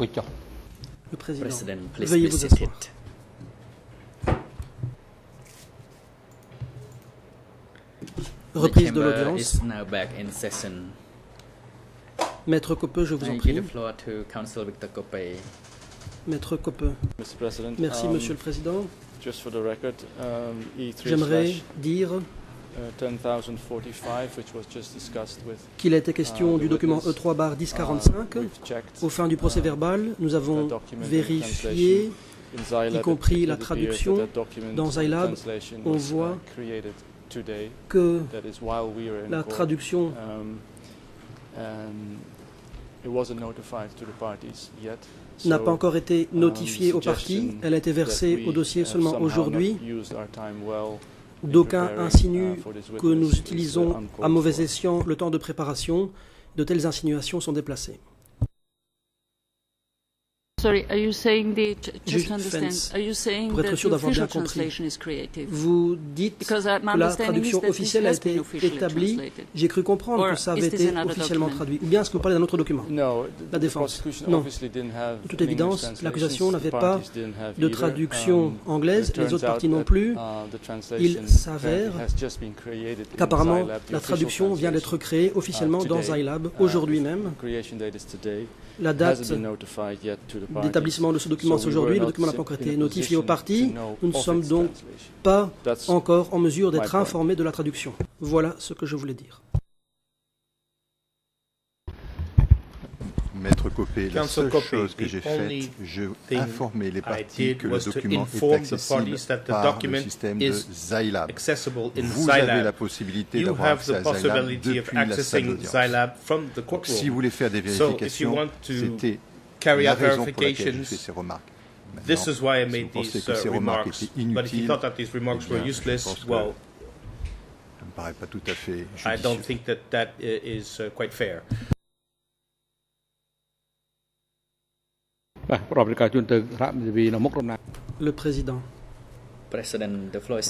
Le président. President, please Veuillez vous asseoir. Reprise the de l'audience. Maître Copeux, je vous en prie. Maître. President, Merci, um, Monsieur le Président. Um, E3 J'aimerais dire uh, 10,045, which was just discussed with, qu'il été question Ah, du document witness. E3 bar uh, 1045. we've checked Au fin du procès uh, verbal, nous avons vérifié y compris la traduction. Dans translation on uh, voit que la traduction Um, and it wasn't notified to the parties yet. n'a pas encore été um, notifiée aux parties. Elle a été versée au dossier seulement aujourd'hui. D'aucuns insinuent que nous is, utilisons à mauvais escient le temps de préparation. De telles insinuations sont déplacées. Sorry, are you saying the, just understand, Fence, are you saying pour être that sûr the d'avoir bien official compris. translation is creative? Vous dites Because uh, my que la understanding is traduction officielle a été établie. J'ai cru comprendre que ça avait été officiellement document? traduit. Ou bien est-ce que vous parlez d'un autre document? La the défense. Non. obviously didn't have De toute an English évidence, translation. l'accusation The n'avait pas de traduction Um, anglaise, les autres parties non plus. uh, the translation Il s'avère apparently has just been created in Qu'apparemment, la traduction vient d'être créée officiellement dans today, Zylab uh, aujourd'hui même. La date d'établissement de ce document c'est aujourd'hui. Le document n'a pas encore été notifié aux parties. Nous ne sommes donc pas encore en mesure d'être informés de la traduction. Voilà ce que je voulais dire. Maître Copé, la seule chose que j'ai faite, je informé les parties que le document est accessible par le système de in Vous avez la possibilité d'avoir accès à of depuis la salle d'audience. Si vous voulez faire des vérifications, c'était la raison pour laquelle j'ai fait ces remarques. This Maintenant, is why I si made vous pensez these que uh, ces remarques remarks. étaient But if you inutiles, thought that these remarks eh bien, were je useless, well, I don't think that that i- is uh, quite fair. Le président.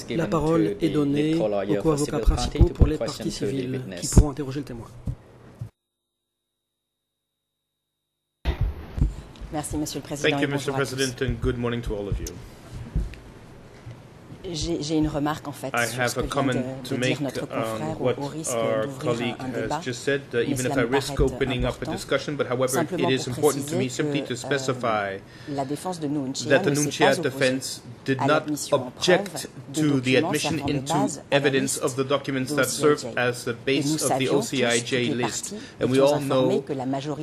La parole est donnée aux co-avocats principaux pour les parties civiles qui pourront interroger le témoin. Merci, Monsieur le Président. Thank you, Mr. bonjour à tous. President, and good morning to all of you. J'ai une remarque en fait I sur have ce a que comment de, to de make dire notre on confrère what au risque our d'ouvrir colleague un, un has débat. just said, uh, mais even cela if me I risk paraît opening up a important. discussion, but however, Simplement it is pour important to me préciser simply que, to specify euh, la défense de that the opposée defense did à not object to the admission into evidence of the documents that serve OCIJ. as the Et base of the OCIJ list. And we all know que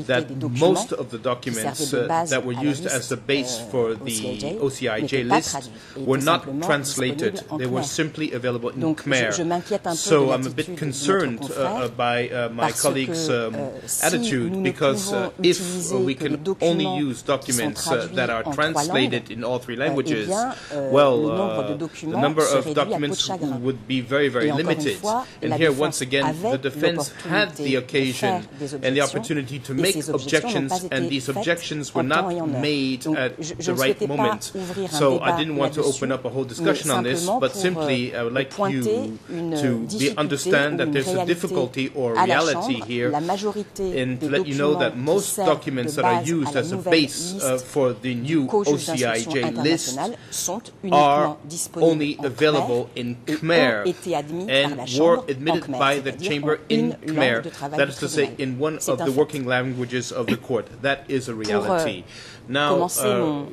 that most of the documents uh, that were used as the base euh, for the OCIJ list were not simplement translated. disponibles en They were Khmer. simply available in Donc, je- Khmer. je m'inquiète un peu So de I'm a l'attitude bit de notre concerned confrère, uh, by uh, my parce colleague's que, um, euh, si attitude nous ne because uh, pouvons if utiliser uh, we que les can only documents use qui sont documents uh, traduits that are en trois translated langues, in all three euh, eh languages, bien, euh, well, le nombre de uh, the documents number se of réduit à peau de documents chagrin. would be very, very Et encore une limited. fois, And la here, défense once again, the avait defense had the l'opportunité de occasion faire des and the objections, opportunity to et make ces objections n'ont objections, pas été and these faites objections en were temps not et en heure. made Donc, at je- je the ne right souhaitais pas moment. ouvrir un So I débat didn't want to là-dessus, open up a whole mais discussion on this, simplement but pour, simply euh, I would like pointer you une to be difficulté understand ou that une there's a réalité difficulty or à la reality Chambre. here La majorité and des to let you know documents that qui most servent documents de that are base used à la as a nouvelle base uh, liste for the new co-juge d'instruction OCIJ list internationale sont are uniquement disponibles only en available Khmer in et Khmer ont été admis par la and Chambre were en admitted Khmer, by the c'est-à-dire chamber en in une Khmer, langue de travail that du is to say, tribunal. in one C'est of un the fait. working languages of the court. That is a reality. Now, commencer uh, mon-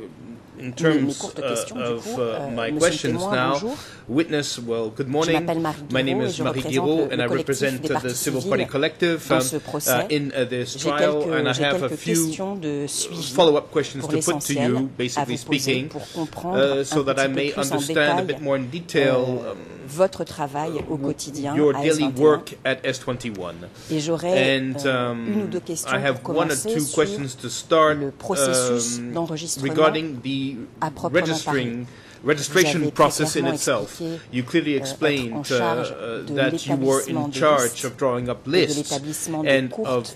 in mes terms courtes uh, questions, du of coup, uh, euh, my monsieur le questions témoin, now, bonjour. witness, well, good Je morning. m'appelle Marie My name Guiraud et is je Marie représente Guiraud, le- and le I collectif represent des uh, the parties Civil civiles Party Collective dans um, ce uh, procès. in uh, this J'ai trial, quelques, and I j'ai have a quelques few questions de suivi follow-up questions pour to put to l'essentiel you, à basically vous poser speaking, pour comprendre uh, so un that I petit may peu plus en understand a détail bit more in detail euh, um, votre travail au quotidien your à daily S21. work at S21. Et j'aurais euh, um, une ou deux questions I have pour one or commencer two sur questions to start le processus um, d'enregistrement regarding the à proprement registration avez process in clairement itself. expliqué, You clearly euh, explained en uh, charge uh, de that you were in charge listes of drawing up lists and of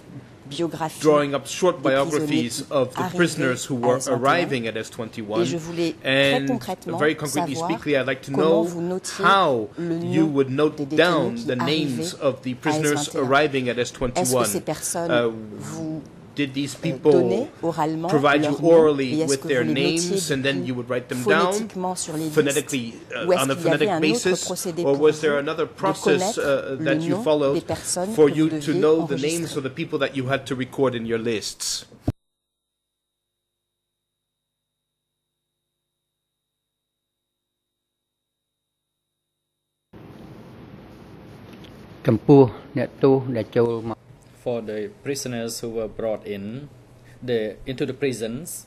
drawing up short des biographies prisonniers of the arrivés prisoners who à were S21. arriving at Et S21. je voulais très And concrètement very concretely savoir speaking, I'd like to comment know vous notiez how le you nom would note des down détenus qui the names arrivaient of the à prisoners S21. arriving at Est-ce que S21. ces personnes Uh, vous Did these people provide you orally with their names and then you would write them down phonetically uh, on a phonetic basis? Or was there another process uh, that you followed for you to know the names of the people that you had to record in your lists? Campo, Neto, Neto. for the prisoners who were brought in the into the prisons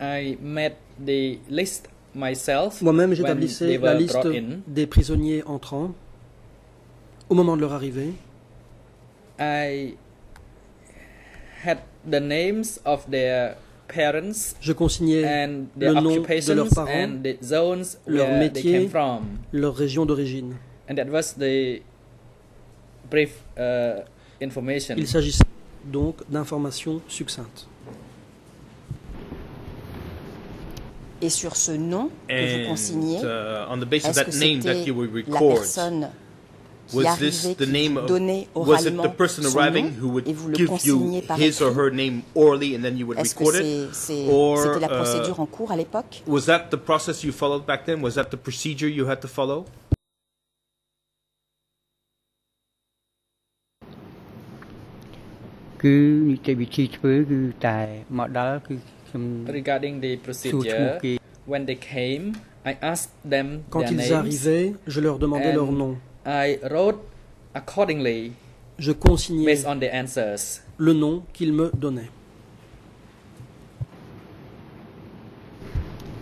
I made the list myself Moi-même, j'établissais la liste des prisonniers au moment de leur arrivée. I had the names of their je consignais and le their nom de leurs parents, and the zones leur where they métier. came from. leur région d'origine. And that was the brief uh, information. Il s'agissait donc d'informations succinctes. et sur ce nom que vous and consignez uh, on the basis of est-ce that que name that c'était you would la record personne was this? the name of, donnait oralement son nom et vous le consigniez par écrit? Est-ce que c'était la uh, procédure uh, en cours à l'époque? Was that the process you followed back then? Was that the procedure you had to follow? Regarding the procedure, when they came, I asked them Quand ils arrivaient, je leur demandais leur nom. I wrote accordingly Je consignais based on the answers le nom qu'ils me donnaient.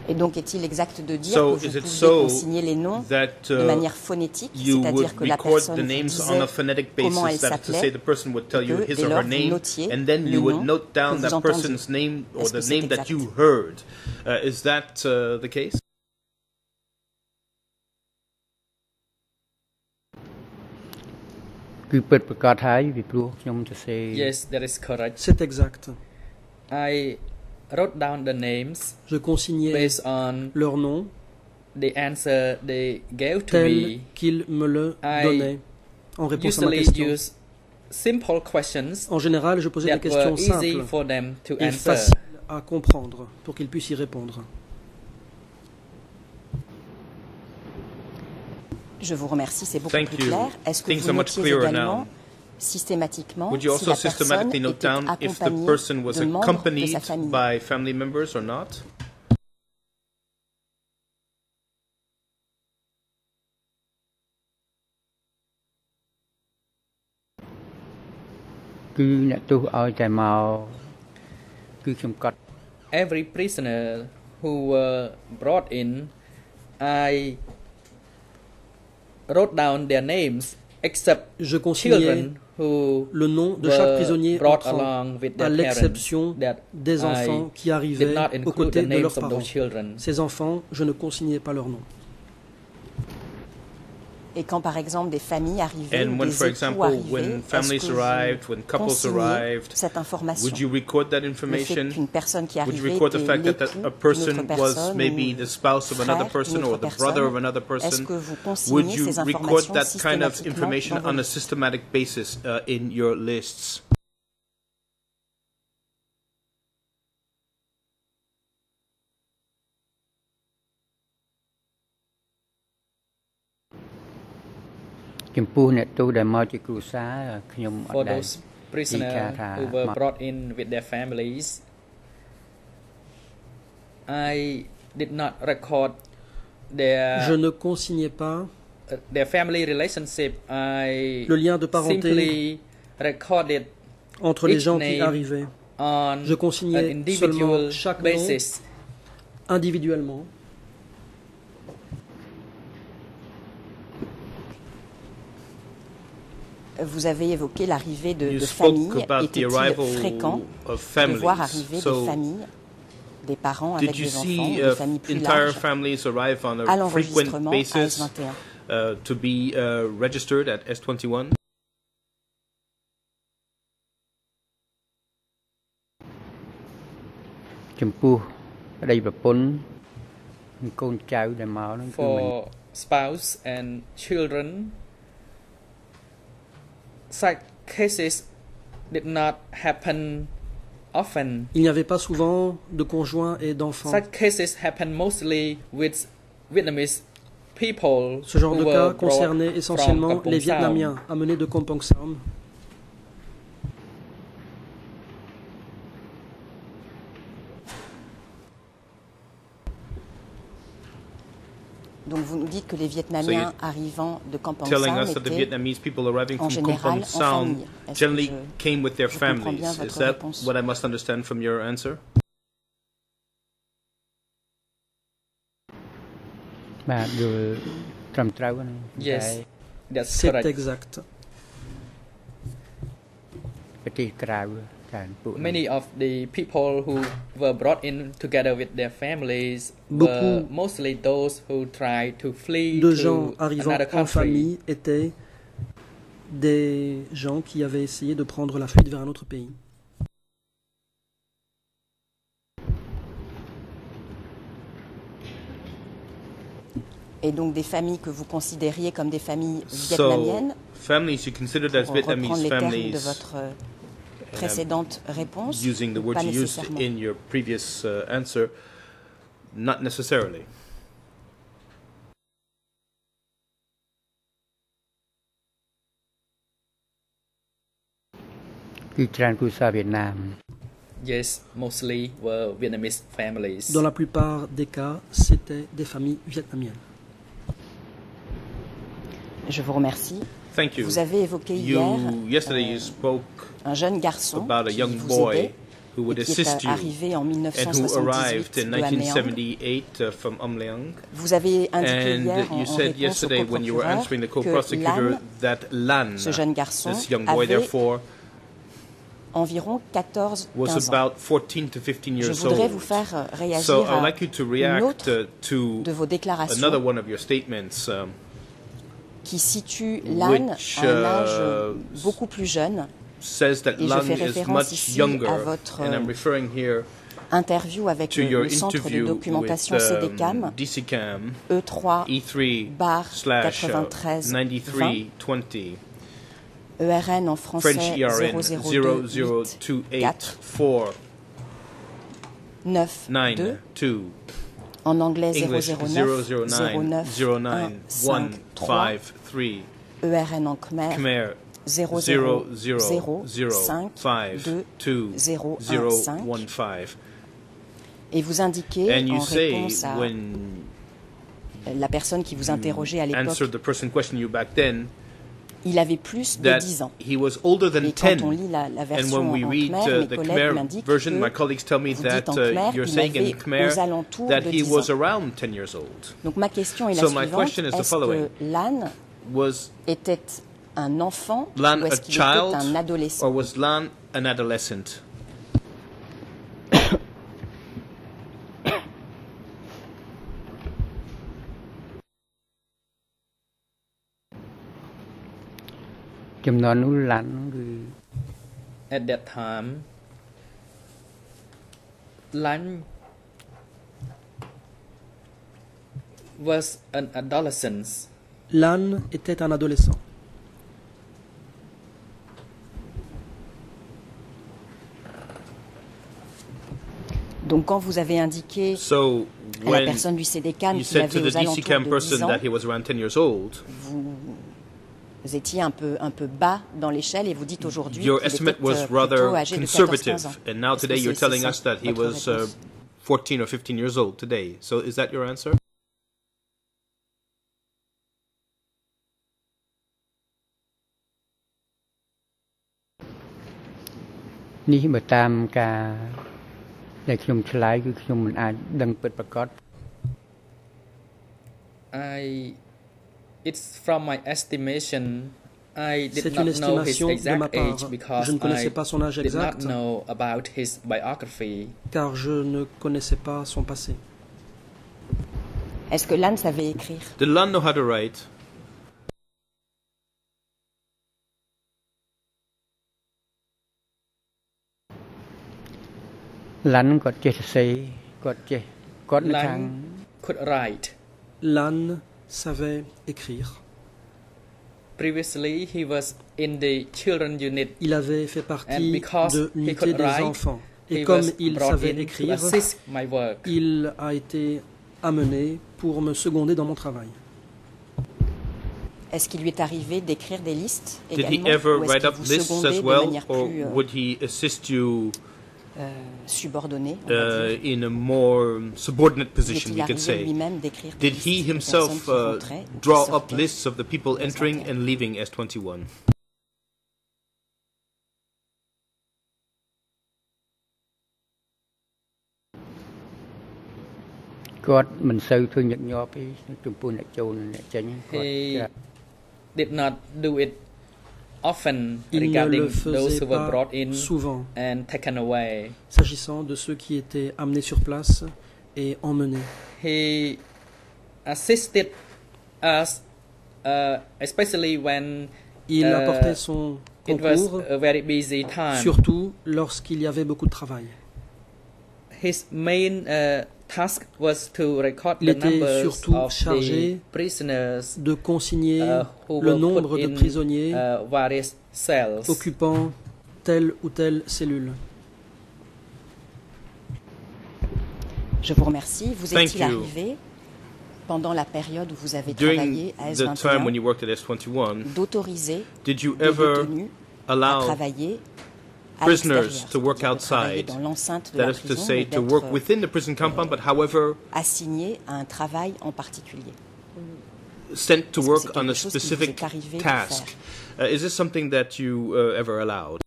Et donc est-il exact de dire So, que is vous so consigner les noms that de uh, manière phonétique, you would c'est-à-dire que la record personne the vous names disait on a phonetic comment elle basis. That is to say, s'appelait, the person would tell you que his dès or lors her vous notiez and then le you would nom note down que that vous entendiez. person's name or Est-ce the que c'est name that exact? you heard. Uh, is that uh, the case? គឺពិតប្រកបហើយពីព្រោះខ្ញុំសរសេរ yes that is correct C'est exact. i wrote down the names Je consignais based on leur nom the answer they gave to tel me qu'ils me le I donnaient en réponse à ma usually question. use simple questions En général, je posais des that were questions easy simples for them to et answer faciles à comprendre pour qu'ils puissent y répondre. Je vous remercie, c'est beaucoup Thank plus you. clair. Est-ce que Things vous notiez également now. systématiquement Would you also si la down if the person was accompanied famille by family members or not? Every prisoner who were brought in, I wrote down their names except Je consignais children who le nom de chaque prisonnier brought entrant, along with à their l'exception des enfants qui did arrivaient not aux include côtés the de names leurs of those parents. children. Ces enfants, je ne consignais pas leur nom. Et quand par exemple des familles arrivaient And ou when, des for example, arrivaient, when families arrived, when couples arrived, cette information would you record that Le fait information? qu'une personne qui Would you arrivait record the était fact that, a d'une person autre was personne maybe ou the spouse of another frère person d'une or autre the brother of personne another Est-ce person? que vous Would you ces record that kind of information dans vos on a listes systematic basis uh, in your lists? ចំពោះអ្នកទោសដែលមកជាគ្រួសារខ្ញុំអ For ត់ដែរ those prisoners Ikata who were ma- brought in with their families, I did not record their Je ne consignais pas uh, their family relationship. I le lien de parenté simply recorded entre les each gens qui name arrivaient on Je an consignais individual seulement chaque nom basis. individuellement. vous avez évoqué l'arrivée de, familles. Était-il fréquent de voir arriver des familles des parents avec des enfants, des familles plus larges, à l'enregistrement à S21 uh, to be uh, registered at S21? For spouse and such cases did not happen often. Il n'y avait pas souvent de conjoints et d'enfants. Such cases happen mostly with Vietnamese people Ce genre who de were cas brought concernait from essentiellement Kampong les. Vietnamiens amenés de Kompong Sam. vous nous dites que les Vietnamiens so arrivant de Kampong Sound étaient en général en famille. Generally je, came with their families. Is that réponse? what I must understand from your answer? Yes, that's correct. C'est exact. Many of the people who were brought in together with their families were mostly those who tried to flee de gens to arrivant another country. en famille étaient des gens qui avaient essayé de prendre la fuite vers un autre pays. et donc des familles que vous considériez comme des familles vietnamiennes. So, families you considered as Vietnamese families. De votre euh, précédente réponse. Pas you used in. Yes, mostly were Vietnamese families. Dans la plupart des cas, c'était des familles vietnamiennes. Je vous remercie. Thank you. Vous avez évoqué You hier euh, spoke un jeune garçon about a qui young boy aidait who would et qui assist est arrivé en and who 1978 arrived in de Hanoï. 1978 uh, from. Vous avez indiqué And hier en, you said réponse yesterday au when you were answering the que co-prosecutor that Lan, ce jeune garçon, this young boy therefore, environ 14-15 was ans. about 14 to 15 Je years voudrais old. vous faire euh, réagir So I'd à like you to une autre uh, de vos déclarations another one of your statements um, qui situe l'âne which, à un âge uh, beaucoup plus jeune. says that Et je fais is référence much ici younger, à votre, euh, Interview avec le, le centre de documentation with CDCAM, um, DCCAM E3 E3 bar slash uh, 93 9320 ERN en français French ERN 00284 00284 9 2 92 en anglais English 009 009 09 09 1 5 153 ERN en khmer Khmer 00 0 0 0 0 5 5 2 2 0 0 5 1 5 et vous indiquez and you en réponse à la personne qui vous interrogeait à l'époque il avait plus de that 10 ans he was older than et quand 10 on lit la, la And version when we en read khmer uh, mes the collègues Khmer m'indiquent version, my que colleagues tell me vous that dites en uh, khmer you're qu'il saying in avait Khmer aux alentours that de he 10 was ans. around 10 years old. donc ma question est la So my suivante question is the est-ce following. que Was était un enfant Lan ou a est-ce qu'il était un adolescent or was Lan an adolescent? " ចំនួននោះឡាន់គឺ At that time, Lan was an adolescent. Lan était un adolescent. donc quand vous avez indiqué So à la when personne du CDCAM you qu'il said to avait the aux alentours DCCAM de 10 person ans that he was around 10 years old, vous vous étiez un peu, bas dans l'échelle et vous dites aujourd'hui was euh, rather âgé de 14 ans. And now today you're telling us that he was uh, 14 or 15 years old today. So is that your answer? C'est une estimation de ma part. Je ne connaissais pas son âge exact car je ne connaissais pas son passé. Est-ce que Lan savait écrire? Did Lan know how to write? Lan could write. Lan savait écrire. previously he was in the children unit Il avait fait partie de he l'unité des write, enfants. Et comme was il brought savait écrire, assist my work. il a été amené pour me seconder dans mon travail. Est-ce qu'il lui est arrivé d'écrire des listes Did he également ever ou est-ce write qu'il up vous lists secondait as de well, manière or plus euh, would he assist you subordonné, uh, in a more subordinate position, we could say. Did he himself uh, draw up lists of the people entering and leaving S21? He did not do it often Il ne regarding le those faisait who were pas brought in souvent, and taken away. s'agissant de ceux qui étaient amenés sur place et emmenés. He assisted us, uh, especially when Il Euh, apportait son it was a very busy time. surtout lorsqu'il y avait beaucoup de travail. His main uh, task was to record Il the était numbers surtout of chargé De consigner uh, who le were nombre put de in prisonniers uh, various cells. occupant telle ou telle cellule. Je vous remercie. Vous Thank est-il you. arrivé pendant la période où vous avez During travaillé à the time when you S21 worked at S21, d'autoriser did you des ever détenus à allow travailler prisoners to work outside, that is to say, to work within the prison compound, but however, assigné à un travail en particulier. Sent to work on a specific task. Uh, is this something that you uh, ever allowed?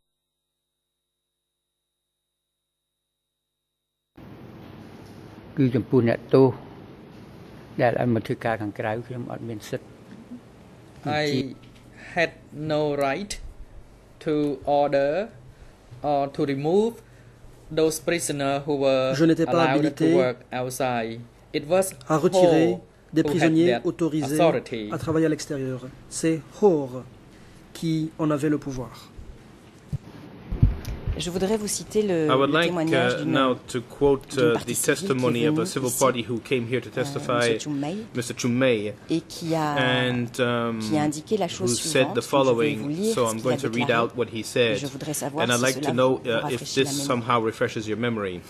I had no right to order Je n'étais pas allowed habilité to work outside. It was à retirer des prisonniers autorisés à travailler à l'extérieur. C'est Hor qui en avait le pouvoir. Je voudrais vous citer le, I would le like témoignage uh, now to quote uh, the testimony of a civil ici, party who came here to euh, testify, Mr. Chumei, et qui a, and um, qui a indiqué la who chose said suivante. the following. lire So ce I'm going to read out what he said, je voudrais savoir and I'd si like cela to know uh, if this somehow refreshes your memory.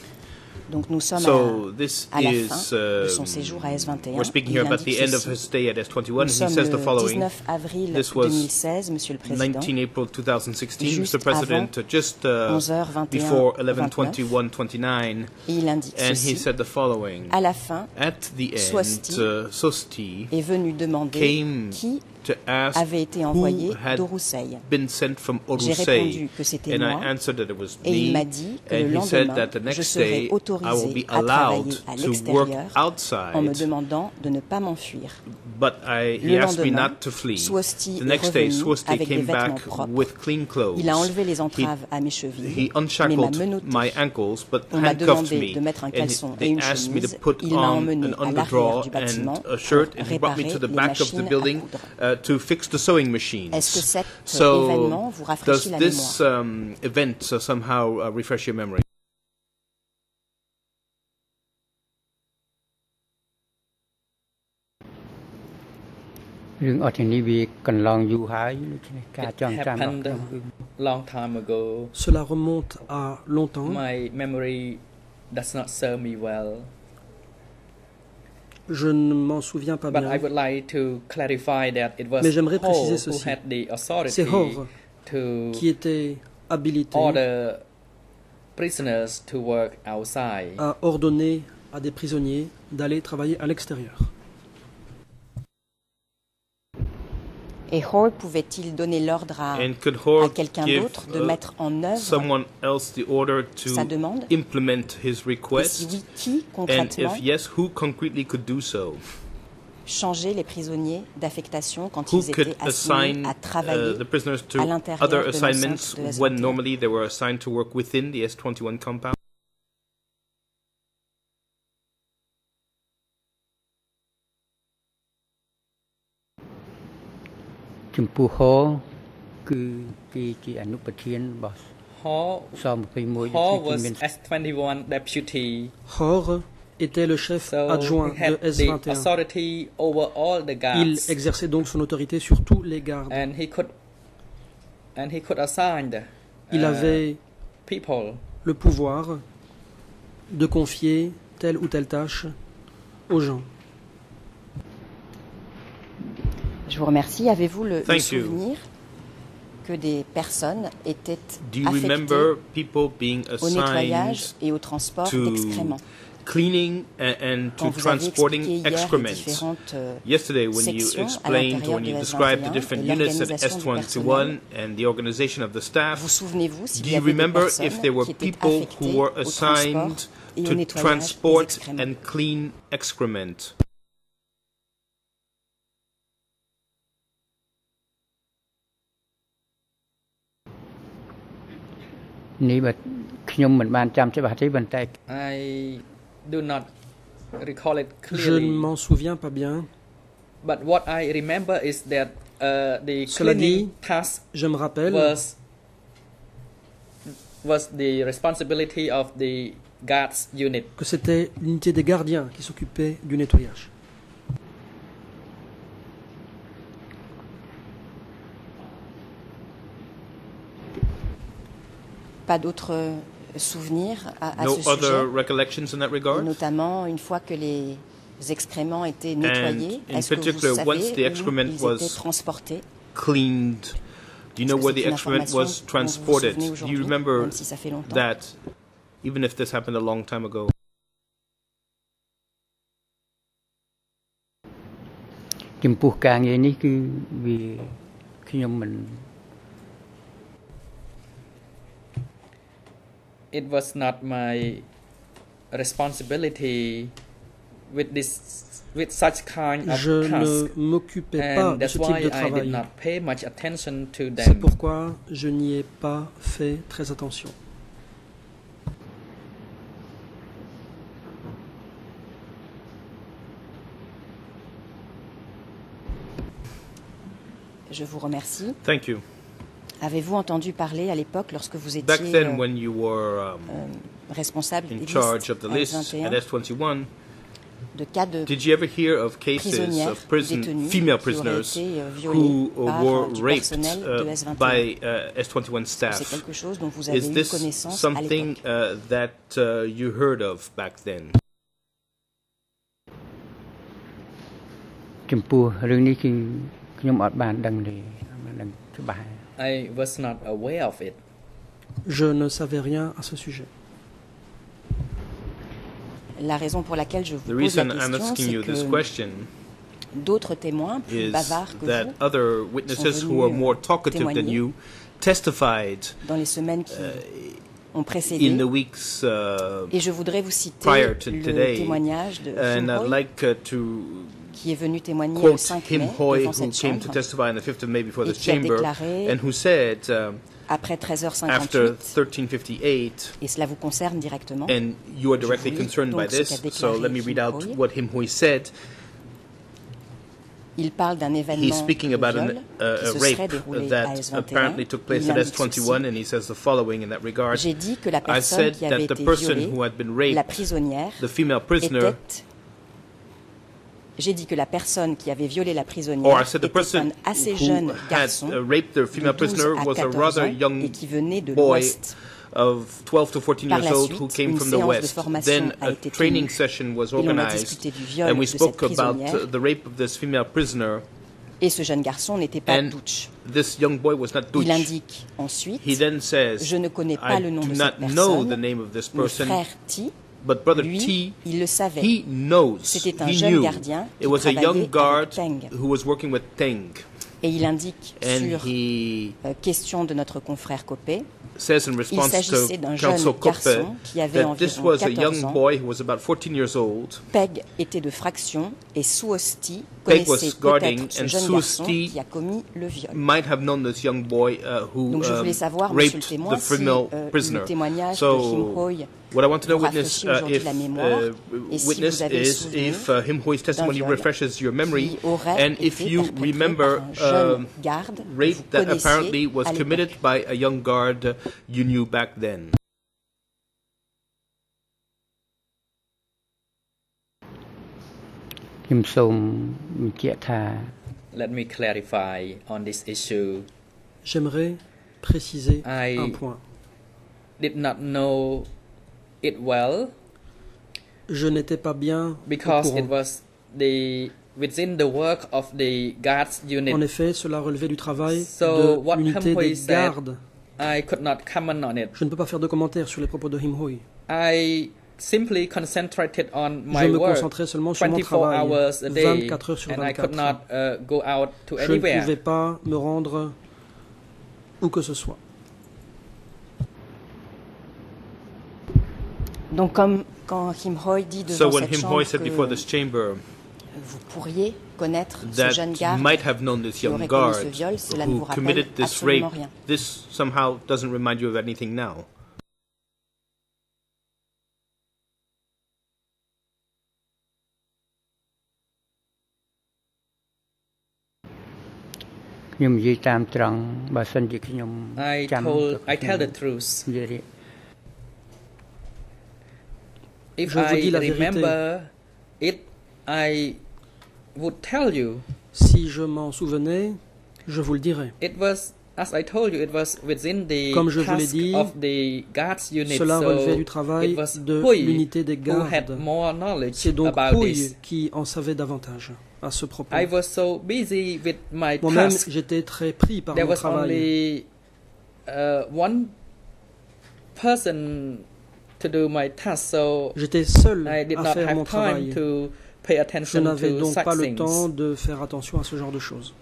Donc nous sommes So this à, à la is fin de son um, séjour à S21. we're speaking here about the end of his stay at S21, Nous he sommes says the le following. 19 avril This was 2016, Monsieur le Président. 19 April 2016, Juste Mr. President, just uh, 11h21, before 29, 11:21, 29, et il indique and he ceci. said the following: À la fin, At the end, Swasti uh, Sosti est venu demander came qui to ask avait été envoyé from J'ai répondu que c'était and I moi. answered that it was Et il m'a dit que le lendemain, that the je next serais day I will autorisé be à allowed travailler à l'extérieur en me demandant de ne pas m'enfuir. but I, he Le asked me lendemain, not to flee. Swasti The est next day, revenu avec des came vêtements back propres. with clean clothes. Il a enlevé les He entraves à mes chevilles, He mais m'a unshackled menotté. my ankles, but On m'a demandé de mettre un caleçon et une chemise. put Il m'a emmené an à l'arrière underdraw du bâtiment and a shirt, pour and he brought me to the réparer back les of the machines à building coudre. uh, to fix the sewing machines. Est-ce que cet euh, so événement vous rafraîchit does la this? Um, event uh, somehow uh, refresh your memory? It happened long time ago. Cela remonte à longtemps. My memory does not serve me well. Je ne m'en souviens pas But I bien. would like to clarify that it was Mais j'aimerais préciser ceci. C'est Hor qui était habilité à ordonner à des prisonniers d'aller travailler à l'extérieur. Et Hall pouvait-il donner l'ordre à, à quelqu'un d'autre de uh, mettre en œuvre the sa to demande? implement his Et si request? oui, qui concrètement if yes, who concretely could do so? changer les prisonniers d'affectation quand Who ils étaient assignés assign à travailler uh, the prisoners to à l'intérieur other de assignments l'enceinte de when S21? normally they were assigned to work within the S21 compound? " ចំពោះហោគឺគេជាអនុប្រធានរបស់ Ho, ស21 Ho គឺ was មាន S21 deputy. Hor était le chef So adjoint he de had the S21. authority over all the Il guards, exerçait donc son autorité sur tous les gardes. and he could and he could assign the, Il uh, avait people. le pouvoir de confier telle ou telle tâche aux gens. Je vous remercie. Avez-vous le, le Thank you. souvenir que des personnes étaient Do you affectées remember people being au nettoyage assigned et au transport d'excréments? cleaning and, and to vous avez transporting excrements? différentes euh, Yesterday, when you explained, when you de described the S21 different et units at l'organisation du S21 personnel, and the organization of the vous staff, do you remember personnes if there were people who were assigned to transport and clean excrement? " នេះបើខ្ញុំមិនបានចាំច្បាស់ទេប៉ុន្តែ I do not recall it Je clearly. ne m'en souviens pas bien. But what I remember is that uh, the Cela cleaning dit, task Je me rappelle was was the responsibility of the guards unit. que c'était l'unité des gardiens qui s'occupait du nettoyage. Pas d'autres euh, souvenirs à, à No ce other sujet recollections in that regard? notamment une fois que les excréments étaient nettoyés, in est-ce que particular, vous once the savez où excrement ils was étaient transportés? Cleaned. Do you know where the excrement was dont vous vous transported? souvenez Do you remember même si ça fait longtemps? that, even if this happened a long time ago? ចំ It was not my responsibility with this with such kind of Je task. ne m'occupais pas And de that's ce type why de I did travail. not pay much attention to C'est them. pourquoi je n'y ai pas fait très attention. Je vous remercie. Thank you. Avez-vous entendu parler à l'époque, lorsque vous étiez Back then, euh, when you were um, responsable in des charge listes of the à list S21, at S21, de cas de did you ever hear of cases prisonnières of prison détenues female qui auraient prisoners été euh, violées who uh, par were euh, du raped personnel de uh, S21 by uh, S21 C'est staff? quelque chose dont vous avez Is eu this connaissance à something l'époque. uh, that uh, you heard of back then? ចំពោះរឿងនេះគឺខ្ញុំអត់បានដឹងទេមិនដឹងច្បាស់ I was not aware of it. Je ne savais rien à ce sujet. La raison pour laquelle je vous The pose la reason I'm question, asking you c'est this que question d'autres témoins plus is bavards que that vous other witnesses sont who are more talkative than you testified dans les semaines qui ont précédé. in the weeks uh, Et je voudrais vous citer prior to le today, témoignage de and I'd like uh, to qui est venu témoigner le quote 5 Kim mai Hoy, devant who cette came to chambre testify on the 5th of May before et this qui a chamber, déclaré and who said um, après after 13h58, 1358, et cela vous concerne directement, and you are directly concerned by this, so let me read out Hoy. what Him Hoy said. il parle d'un événement He's speaking about an, uh, qui a se serait rape déroulé à that S21. apparently took place Il at indique ceci. S21, and he says the following in that regard. J'ai dit que la I personne said qui avait that the été person violée, who had been la raped, prisonnière, the female prisoner, était... J'ai dit que la personne qui avait violé la prisonnière I said the était un person assez jeune had garçon uh, raped the de female 12 prisoner à was a 14 rather ans et qui venait de l'Ouest. of 12 to 14 Par years old who came une from the de West. Then a training tenue. session was organized, discuté du viol and we de spoke about uh, the rape of this female prisoner. Et ce jeune garçon n'était pas And this young boy was not Il Dutch. indique ensuite He then says, Je ne connais pas I le nom de cette know the personne, name of this Mon person, frère T, but brother lui, T, il le savait. he knows, C'était un he jeune knew. gardien qui It was a travaillait young avec guard Teng. who was working with Teng. Et il indique And sur he euh, question de notre confrère Copé says in Il response s'agissait to d'un jeune garçon qui avait environ was a 14 young ans. boy who was about 14 years old. Peg était de fraction et Suosti connaissait peut-être ce jeune garçon qui a commis le viol. Might have known this young boy uh, who Donc je voulais um, savoir, monsieur le témoin, si euh, le témoignage de Kim So, Hoy What I want to know, witness, uh, if, uh, witness is if uh, him who is testimony refreshes your memory, and if you remember um, rape that apparently was committed by a young guard you knew back then. Let me clarify on this issue. J'aimerais préciser I un point. did not know it well Je n'étais pas bien au because it was the within the work of the guards unit. En effet, cela relevait du travail So, de l'unité des gardes. I could not comment on it. Je ne peux pas faire de commentaires sur les propos de Him Hoi. I simply concentrated on my Je me concentrais seulement sur mon 24 travail, hours a day, 24 heures sur and I could 24. not uh, go out to Je ne anywhere. pouvais pas me rendre où que ce soit. Donc comme quand Him Hoy dit devant so cette Him chambre said before this chamber, vous pourriez connaître ce jeune garde might have known this young qui aurait commis ce viol, cela ne vous rappelle this absolument rien. This somehow doesn't remind you of anything now. I told, I tell the truth. If je I remember. It, I would tell you. Si je m'en souvenais, je vous le dirais. It was, as I told you, it was within the Comme je vous l'ai dit, unit, cela relevait du travail de l'unité des gardes. C'est donc Pouille qui en savait davantage à ce propos. So Moi-même, j'étais très pris par There mon travail. Only, uh, one person J'étais seul I did à not faire mon have time travail. to pay Je attention n'avais to donc pas le temps de faire attention à ce genre de choses.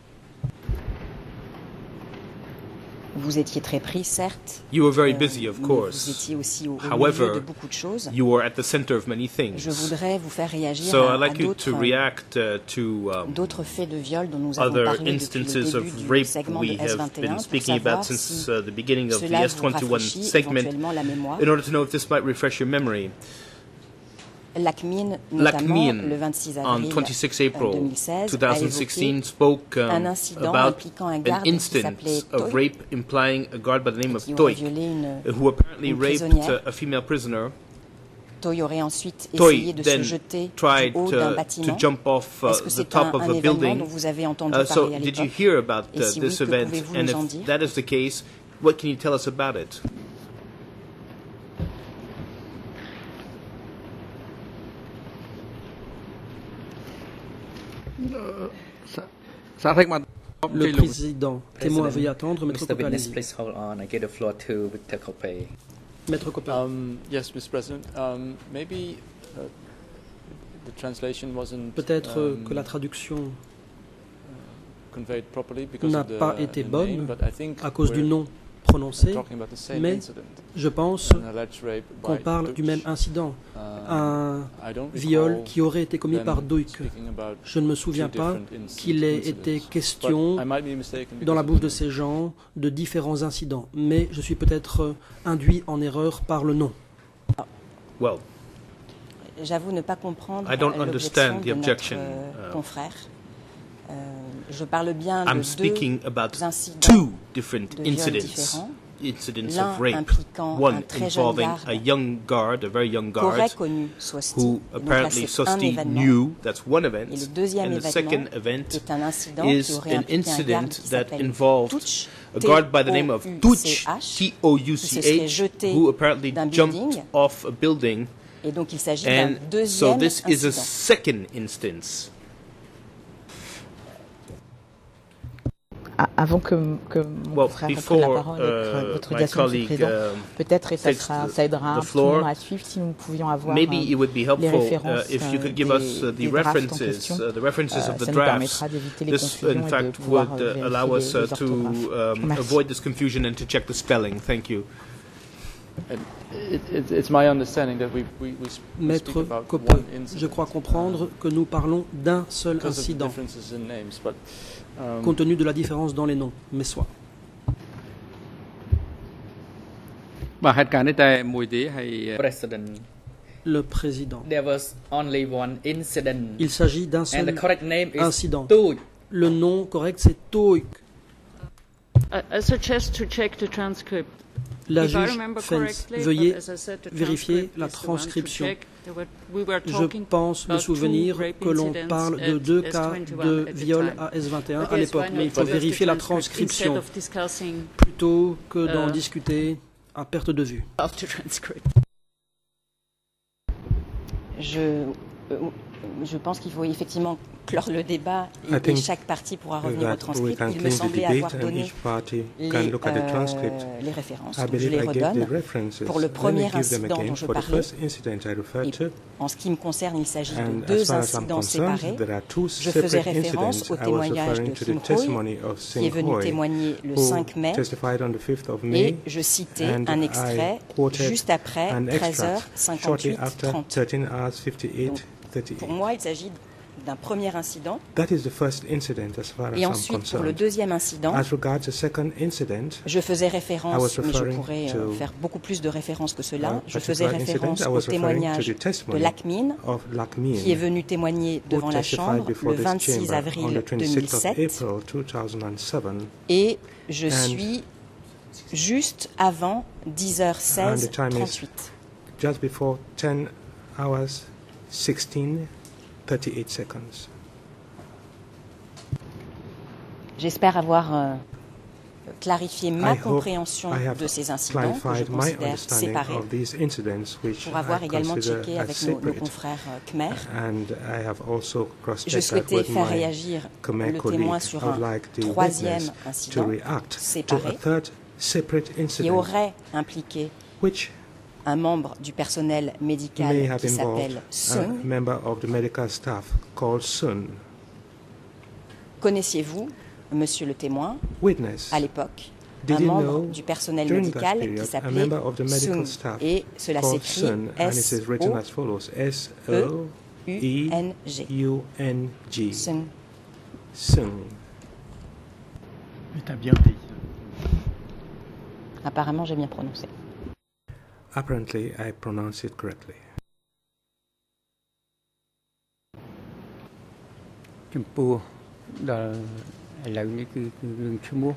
Vous étiez très pris, certes. You were very euh, busy, of mais Vous course. étiez aussi au, However, de beaucoup de choses. You were at the center of many Je things. voudrais vous faire réagir So à, I'd like à you d'autres to react uh, to um, d'autres faits de viol dont nous avons other parlé depuis instances le of début du rape segment de we have S21 been pour speaking savoir about si since uh, the beginning of the cela vous S21 rafraîchit segment éventuellement la mémoire. in order to know if this might refresh your memory. L'ACMIN, notamment le 26 on avril 26 euh, April 2016, a 2016 évoqué spoke um, un incident about impliquant un garde instance of rape implying a guard by the name of qui aurait Toik, violé une... who apparently raped uh, a female prisoner. Toy aurait ensuite essayé de se jeter du tried haut d'un to, bâtiment. to jump off uh, Est-ce que the c'est top un, of un a événement building? dont vous avez entendu Uh, so, parler à did you l'époque? hear about Et si this oui, que event? pouvez-vous And nous en if dire? that is the case, what can you tell us about it? Le président, témoin, veuillez attendre. Maître Mr. Copé, Witness, allez-y. please hold on. I give the floor to Victor Copé. Maître Copé. Um, yes, Mr. President. Um, maybe uh, the translation wasn't Peut-être um, que la traduction, because n'a pas été bonne à cause du nom mais je pense qu'on parle du même incident, Um, un I don't viol qui aurait été commis par Duik. Je ne me souviens pas qu'il ait été question dans la bouche de ces gens de différents incidents, mais je suis peut-être induit en erreur par le nom. Well, J'avoue ne pas comprendre l'objection the de notre objection, euh, uh, confrère. Euh, je parle bien I'm de speaking about deux incidents two different de incidents. différents, Incidents of rape. impliquant un One très jeune involving garde a young guard, a very young guard, connu who apparently Sosti knew. That's one Et le event. deuxième And the second event est un incident is an incident that involved a guard by the name of T-O-U-C-H, T-O-U-C-H, who apparently jumped off a building. Et donc il s'agit d'un And so deuxième this is a incident. second instance. Avant que, que mon Well, frère reprenne la before parole uh, votre Monsieur le Président, um, peut-être, et ça, takes sera, the- ça aidera floor, à suivre, si nous pouvions avoir Maybe it would be les helpful uh, références if you could give des, us uh, the des drafts en references, question. uh, the references Euh, of the ça nous permettra d'éviter les This, confusions et de fact, pouvoir would euh, uh, vérifier les, us les to orthographes. Merci. avoid this confusion and to check the spelling. Thank you. And it, it, it's my understanding that we, we, we sp- we speak Maître je crois comprendre que nous parlons d'un seul incident, euh, compte tenu de la différence dans les noms, mais soit. Le président. There was only one incident. Il s'agit d'un seul incident. Le nom correct c'est Touk. I suggest to check transcript. La juge Fens, veuillez vérifier la transcription. Je pense me souvenir que l'on parle de deux cas S21 de viol à S21 But à l'époque, mais il faut vérifier la transcription plutôt que d'en Euh. discuter à perte de vue. Je, je pense qu'il faut effectivement clore le débat et, chaque partie pourra revenir au transcript. Il me semblait avoir donné les, euh, les références. Donc je les redonne. Pour le premier incident dont je parlais, en ce qui me concerne, il s'agit de deux incidents séparés. Je faisais référence au témoignage de Kim qui est venu témoigner le 5 mai, et je citais un extrait juste après 13h58-30. Pour moi, il s'agit d'un premier incident. That is the first incident as far as Et ensuite, pour le deuxième incident, As regards the second incident, je faisais I référence, mais je pourrais euh, to, faire beaucoup plus de références que cela. Je faisais incident, référence au témoignage de Lakmin, qui est venu témoigner devant la Chambre le this 26 chamber on avril the 26th of 2007. April 2007. Et je And- suis juste avant And 10h16 the time is 38. just before 10 hours 16 38 seconds. J'espère avoir euh, clarifié ma compréhension de ces incidents que je clarified my considère understanding séparés of these incidents, which pour avoir également checké avec nos, nos confrères euh, Khmer. And I have also Je souhaitais faire réagir Khmer le témoin sur un like the troisième incident séparé qui aurait impliqué which un membre du personnel médical qui s'appelle a Sung. member of the medical staff called Sun. Connaissiez-vous, monsieur le témoin, Witness, à l'époque, un membre know du personnel médical period, qui s'appelait member of the medical Sung staff Et cela s'écrit Sun, and it is written as follows: S O S-U-N-G. U N G. Sung. Sung. Mais t'as bien dit. Apparemment, j'ai bien prononcé. Apparently, I pronounce it correctly. ចំពោះដល់ឥឡូវនេះគឺគឺរឿងឈ្មោះ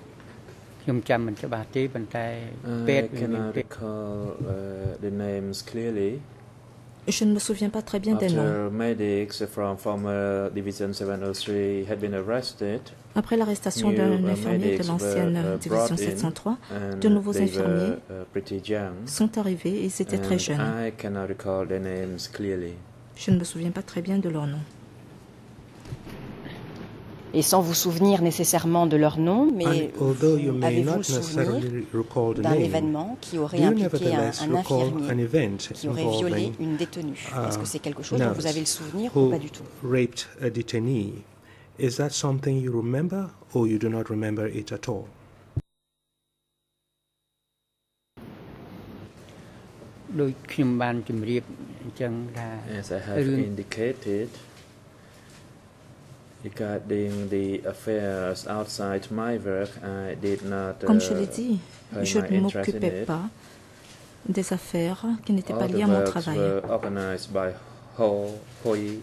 ខ្ញុំចាំមិនច្បាស់ទេប៉ុន្តែពេទ្យ Uh, can មាន I ពេទ្យ recall uh, the names clearly? Je ne me souviens pas très bien des noms. After medics from former Division 703 had been arrested, Après l'arrestation d'un uh, infirmier de l'ancienne uh, division brought in, 703 and de nouveaux infirmiers uh, sont arrivés et ils étaient très jeunes. Je ne me souviens pas très bien de leur nom et sans vous souvenir nécessairement de leur nom, mais avez-vous le souvenir d'un événement qui aurait impliqué un, un infirmier qui aurait violé une détenue? Uh, Est-ce que c'est quelque chose dont vous avez le souvenir ou pas du tout? Is that something you remember or you do not remember it at all? As I have indicated, regarding the affairs outside my work, I did not. Comme je uh, l'ai dit, je ne m'occupais pas des affaires qui n'étaient pas liées à mon travail. were organized by Ho, Hoi,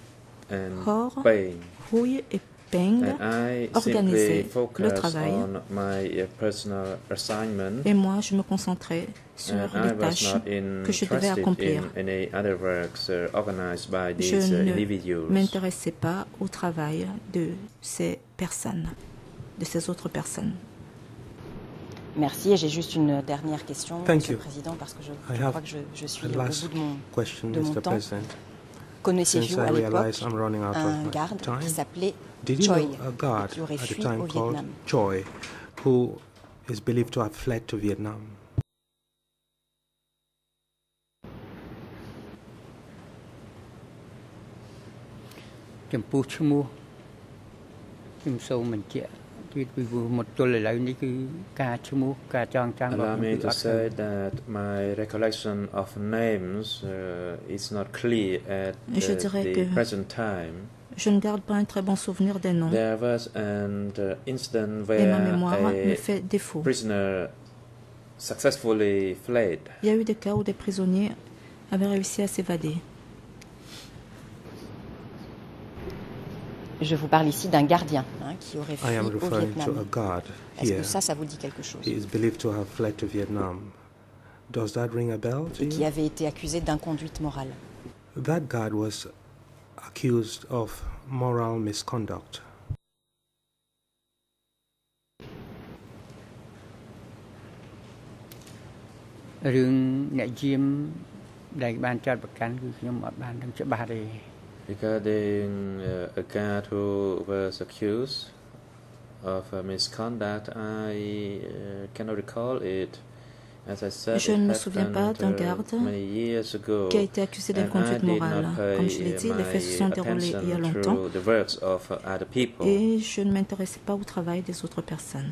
and Hor, Payne. Rouille et Peng And I organisaient simply le focused travail on my uh, personal assignment. et moi je me concentrais sur and I les tâches que je devais accomplir. uh, organized by Je these uh, ne individuals. m'intéressais pas au travail de ces personnes, de ces autres personnes. Merci. Et j'ai juste une dernière question, Thank Monsieur you. le Président, parce que je, crois que je, je suis au last bout de mon, question, de mon Mr. temps. President. connaissez-vous à l'époque un garde qui s'appelait Choi, qui aurait fui au Vietnam. Choi, who is believed to have fled to Vietnam. Kim Puchmu, Kim So Allow me to say that my recollection of names uh, is not clear at the, present time. je ne garde pas un très bon souvenir des noms. There was an uh, Et ma mémoire me fait défaut. Il y a eu des cas où des prisonniers avaient réussi à s'évader. Je vous parle ici d'un gardien hein, qui aurait fui I am au referring to a Vietnam. guard Est-ce here. que ça, ça vous dit quelque chose He is believed to have fled to Vietnam. Does that ring a bell to et qui you? avait été accusé d'inconduite morale. That guard was accused of moral misconduct. ။រឿងអ្នកយាមដែលបានចាត់ប្រកាន់គឺខ្ញុំអត់បានដឹងច្បាស់ទេ Regarding uh, a guard who was accused of uh, misconduct, I uh, cannot recall it. As I said, Je it ne me souviens pas d'un uh, garde many years ago, qui a été accusé d'inconduite morale. Comme je l'ai dit, les faits se sont déroulés il y a longtemps through the words of other people. et je ne m'intéressais pas au travail des autres personnes.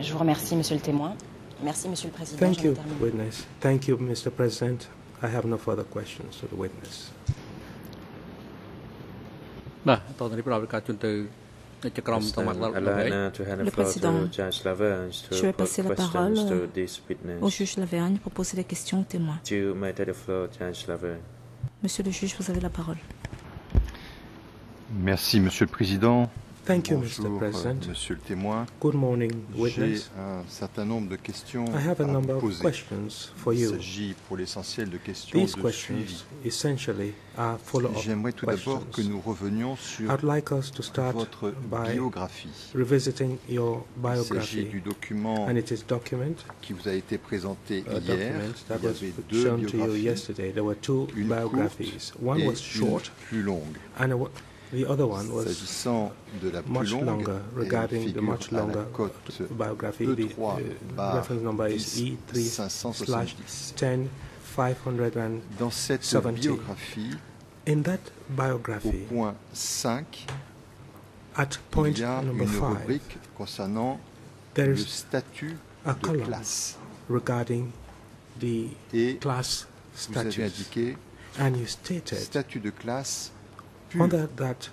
Je vous remercie, monsieur le témoin. Merci, monsieur le président. Thank you, witness. Thank you, Mr. President. I have no further questions to the witness. បាទតទៅនេះផ្ដល់ឱកាសជូនទៅចក្រម Yes, តំណាក់ um, ដល់ allow វិញ now to hand the Le floor président, to Judge Lavergne to je vais put passer la questions parole to euh, this witness. au juge Lavergne pour poser des questions aux témoins. You may take the floor, Judge Lavergne. Monsieur le juge, vous avez la parole. Merci, Monsieur le Président. Thank you, Mr. President. Monsieur le témoin. Good morning, witness. un certain nombre de questions I have a number of questions for Il you. s'agit pour l'essentiel de questions These de questions suivi. essentially are follow-up J'aimerais tout d'abord que questions. nous revenions sur I'd like us to start votre by biographie. revisiting your Il s'agit biography. du document And it is document, qui vous a été présenté a hier. that Il y was avait deux shown to you yesterday. There were two une biographies. One was short, plus longue. and a- the other one was S'agissant de la plus much longue, longer. Regarding the much longer cote biography, the E3 uh, reference number is 10 E3 slash 570. 10 500 Dans cette 70. biographie, In that au biography, point 5, at point il y a number une 5, rubrique concernant le statut a de classe. regarding the Et class vous avez status. indiqué And you stated statut de classe under that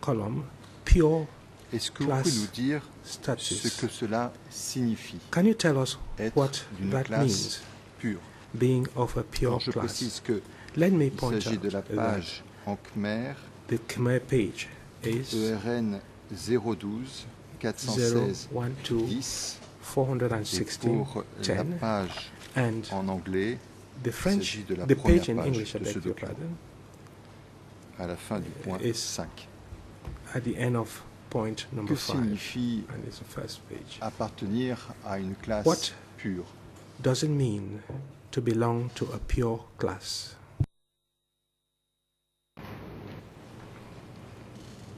column, pure Est-ce que vous pouvez nous dire ce status. que cela signifie, Can you tell us être what that classe means, pure. Being of a pure Alors, je class? précise que Let me il point s'agit de la page en Khmer. the Khmer page is ERN 012 416 012 10 et 416 pour la page and en anglais. The French, de la the page in English, I beg ce your pardon, à la fin du point Is- 5. at the end of point number Que 5. signifie And it's the first page. appartenir à une classe What? pure? Does it mean to belong to a pure class?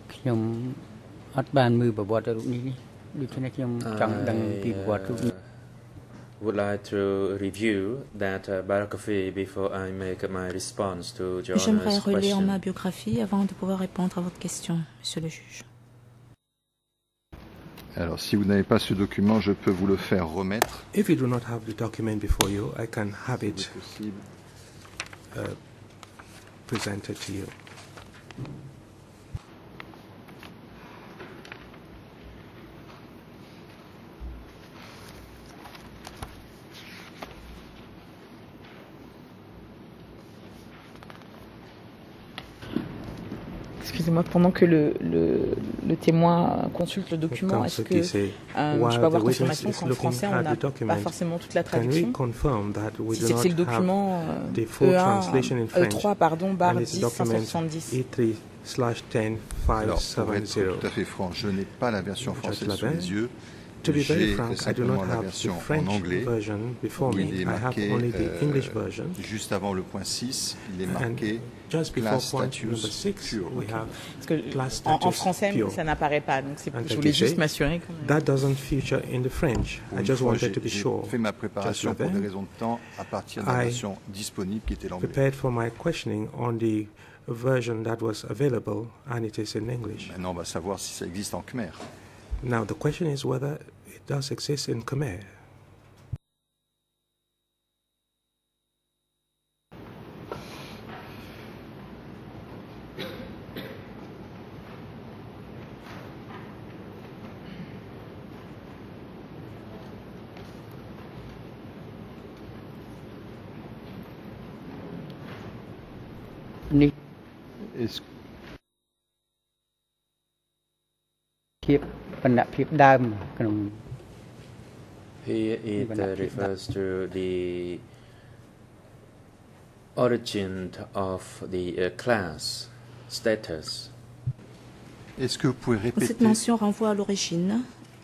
ខ្ would like to review that uh, biography before I make my response to your J'aimerais relire ma question. biographie avant de pouvoir répondre à votre question, monsieur le juge. Alors, si vous n'avez pas ce document, je peux vous le faire remettre. If you do not have the document before you, I can have it uh, presented to you. Excusez-moi, pendant que le, le, le témoin consulte le document, est-ce que euh, je peux avoir confirmation qu'en français, on n'a pas forcément toute la traduction confirm that we Si do c'est le have document euh, the full E1, translation in French E3, pardon, barre and it's 10, document 570 E3 slash 10 Alors, pour être 570. tout à fait franc, je n'ai pas la version française sous les yeux. To be very J'ai frank, I do simplement not la have the version en French anglais. version before où me. il est I have marqué, only the euh, English version. juste avant le point 6, il est And marqué just before point number 6, pure. we have Parce que class en, en français, pure. ça n'apparaît pas. Donc je voulais juste m'assurer. That doesn't feature in the French. Pour I just fois, wanted j'ai to be j'ai sure. fait ma préparation pour des raisons de temps à partir de la I version disponible qui était l'anglais. prepared for my questioning on the version that was available, and it is in English. Maintenant, on va savoir si ça existe en Khmer. Now, the question is whether it does exist in Khmer. នេះ Est-ce ភាពបណ្ណភាពដើមក្នុង Here it Even uh, up to refers to the origin of the uh, class status. Est-ce que vous pouvez Cette répéter mention renvoie à l'origine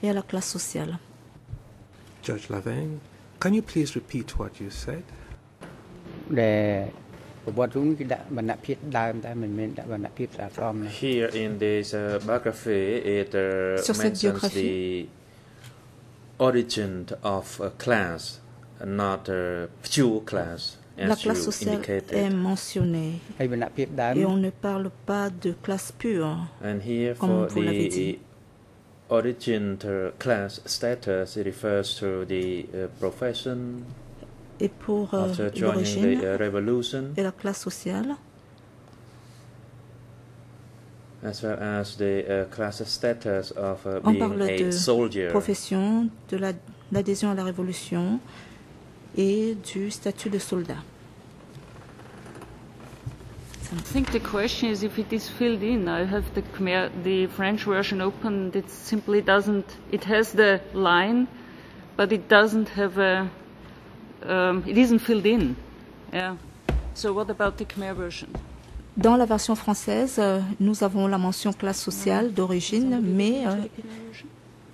et à la classe sociale. Judge Laveng, can you please repeat what you said? ដែល Here in this uh, biography, it uh, Sur cette mentions the origin of a class, not a pure class. As La classe sociale indicated. est mentionnée et on ne parle pas de classe pure, And here comme for vous l'avez dit. Origin uh, class status it refers to the uh, profession, et pour euh, l'origine uh, revolution, et la classe sociale, as well as the uh, class status of uh, on being parle a de soldier. profession, de la- l'adhésion à la révolution et du statut de soldat. I think the question is if it is filled in. I have the Khmer, the French version open. It simply doesn't. It has the line, but it doesn't have a. Dans la version française, euh, nous avons la mention classe sociale d'origine, mais euh,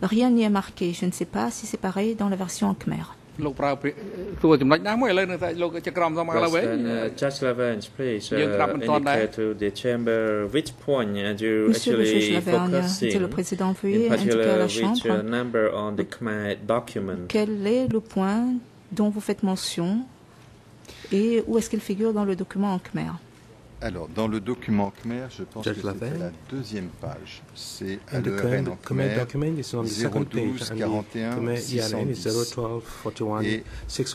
rien n'y est marqué. Je ne sais pas si c'est pareil dans la version en khmer. Judge Lavenge, please uh, indicate point you Monsieur actually le focusing, le président, veuillez indiquer à la Chambre quel est le point dont vous faites mention et où est-ce qu'il figure dans le document en khmer. Alors, dans le document Khmer, je pense Judge que Laverne. la deuxième page. C'est à And the l'ERN en Khmer, Khmer Khmer, document is on the second 012 page, and 41 the Khmer ELN is 610. 012 41 Et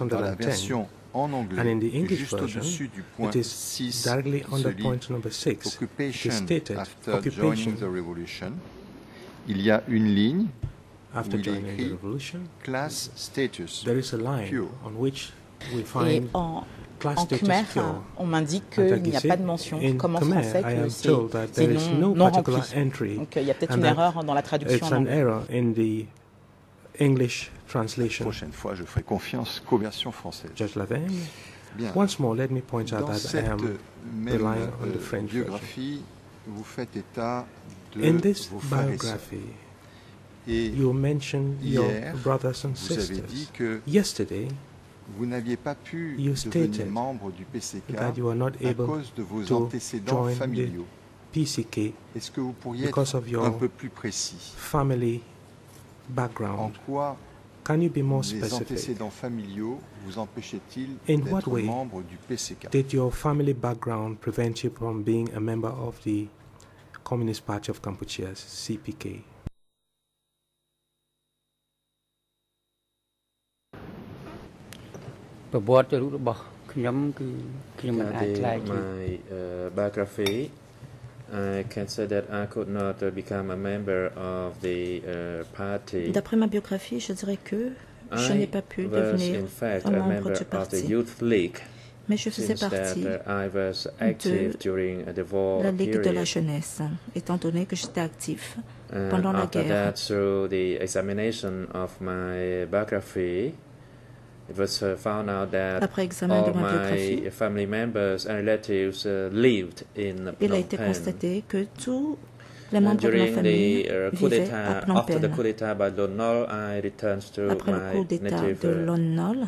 dans la 610. version en anglais, And in the English juste au-dessus du point it is 6, directly lit point number 6. It is Occupation stated, after occupation joining the revolution. Il y a une ligne after où il est joining the écrit revolution. class status There is a line pure. on which we Et find en, class en status khmer, pure. on m'indique And qu'il n'y a pas de mention, in comme en Khmer, français, I que c'est told that c'est there is non, no non rempli. entry. Donc il y a peut-être une erreur dans la traduction It's an error in the English translation. prochaine fois, je ferai confiance qu'aux versions françaises. Judge Laveng, Bien. once more, let me point out Dans that I cette am relying on the French version. vous faites état de In this vos frères et sœurs. biography, Et you mention your hier, brothers and vous avez sisters. dit que Yesterday, vous n'aviez pas pu You devenir stated membre du PCK that you are not à able cause de vos to antécédents join the familiaux. PCK Est-ce que vous pourriez because être of your un peu plus précis family En background. quoi Can you be more les specific? antécédents familiaux vous empêchaient-ils In what d'être way membre du PCK Did your family background prevent you from being a member of the Communist Party of Kampuchea, CPK? ប្រវត្តិរូបរបស់ខ្ញុំគឺខ្ញុំមិនអាចខ្លាច Regarding my uh, biography, I can say that I could not uh, become a member of the uh, party. D'après ma biographie, je dirais que je I n'ai pas pu was devenir in fact un a membre member du of the parti. Youth League. Mais je faisais since that partie uh, I was active during uh, the war la Ligue de la period. jeunesse, étant donné que j'étais actif And pendant la after guerre. that, through the examination of my biography, it was uh, found out that Après examen de ma my family members and relatives uh, lived in il a été constaté que tous les membres de ma during famille the uh, coup vivaient à after the coup by Nol, I returned to Après le my coup d'État native de uh, Lon Nol,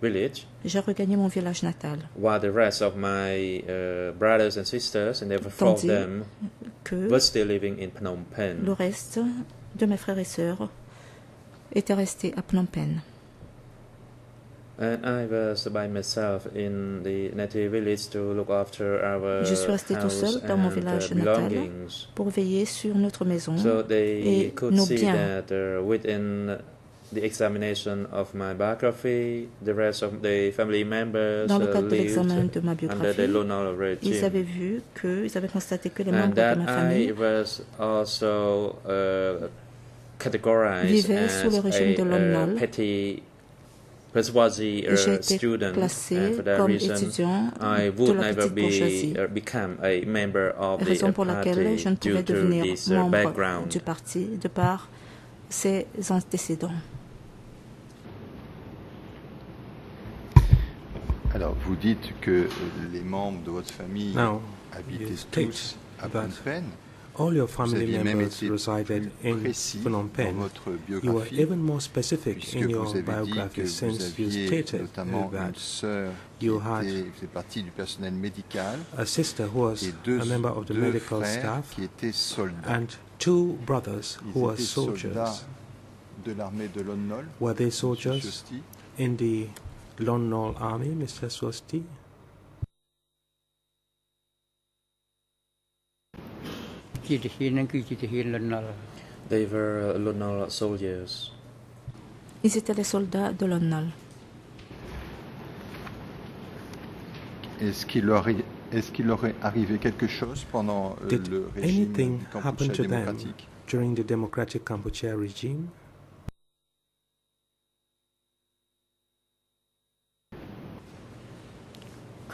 village, j'ai regagné mon village natal. while the rest of my uh, brothers and sisters, and were four of Tandis them, que were still living in Phnom Penh. le reste de mes frères et sœurs était resté à Phnom Penh. Je suis resté tout seul dans mon uh, village natal belongings. pour veiller sur notre maison So they et could nos see biens. that uh, within the examination of my biography, the rest of the family members Dans le uh, cadre de l'examen de ma biographie, ils avaient vu que, ils avaient constaté que les membres de ma famille was also uh, vivaient sous le régime de a j'ai été placé comme étudiant de la petite bourgeoisie, raison pour laquelle je ne pouvais devenir membre du parti de par ses antécédents. Alors, vous dites que les membres de votre famille habitaient tous à Brisbane. All your Vous family aviez même members été resided plus in précis Phnom dans Penh. votre You were biographie, even more specific puisque in your vous avez dit que biography since vous you aviez stated notamment that une sœur qui you had était, faisait partie du personnel médical a sister who was et deux, a member of the deux medical frères staff qui étaient soldats. and two brothers Ils who were étaient soldiers. soldats de l'armée de Lon Nol. Were they Monsieur soldiers Chosti. in the Lon Nol army, Mr. Swasti? They were uh, soldiers. Ils étaient les soldats de Lon Nol. Est-ce qu'il leur, est- leur arrivé quelque chose pendant euh, Did le régime du Kampuchea démocratique? during the Democratic Kampuchea regime?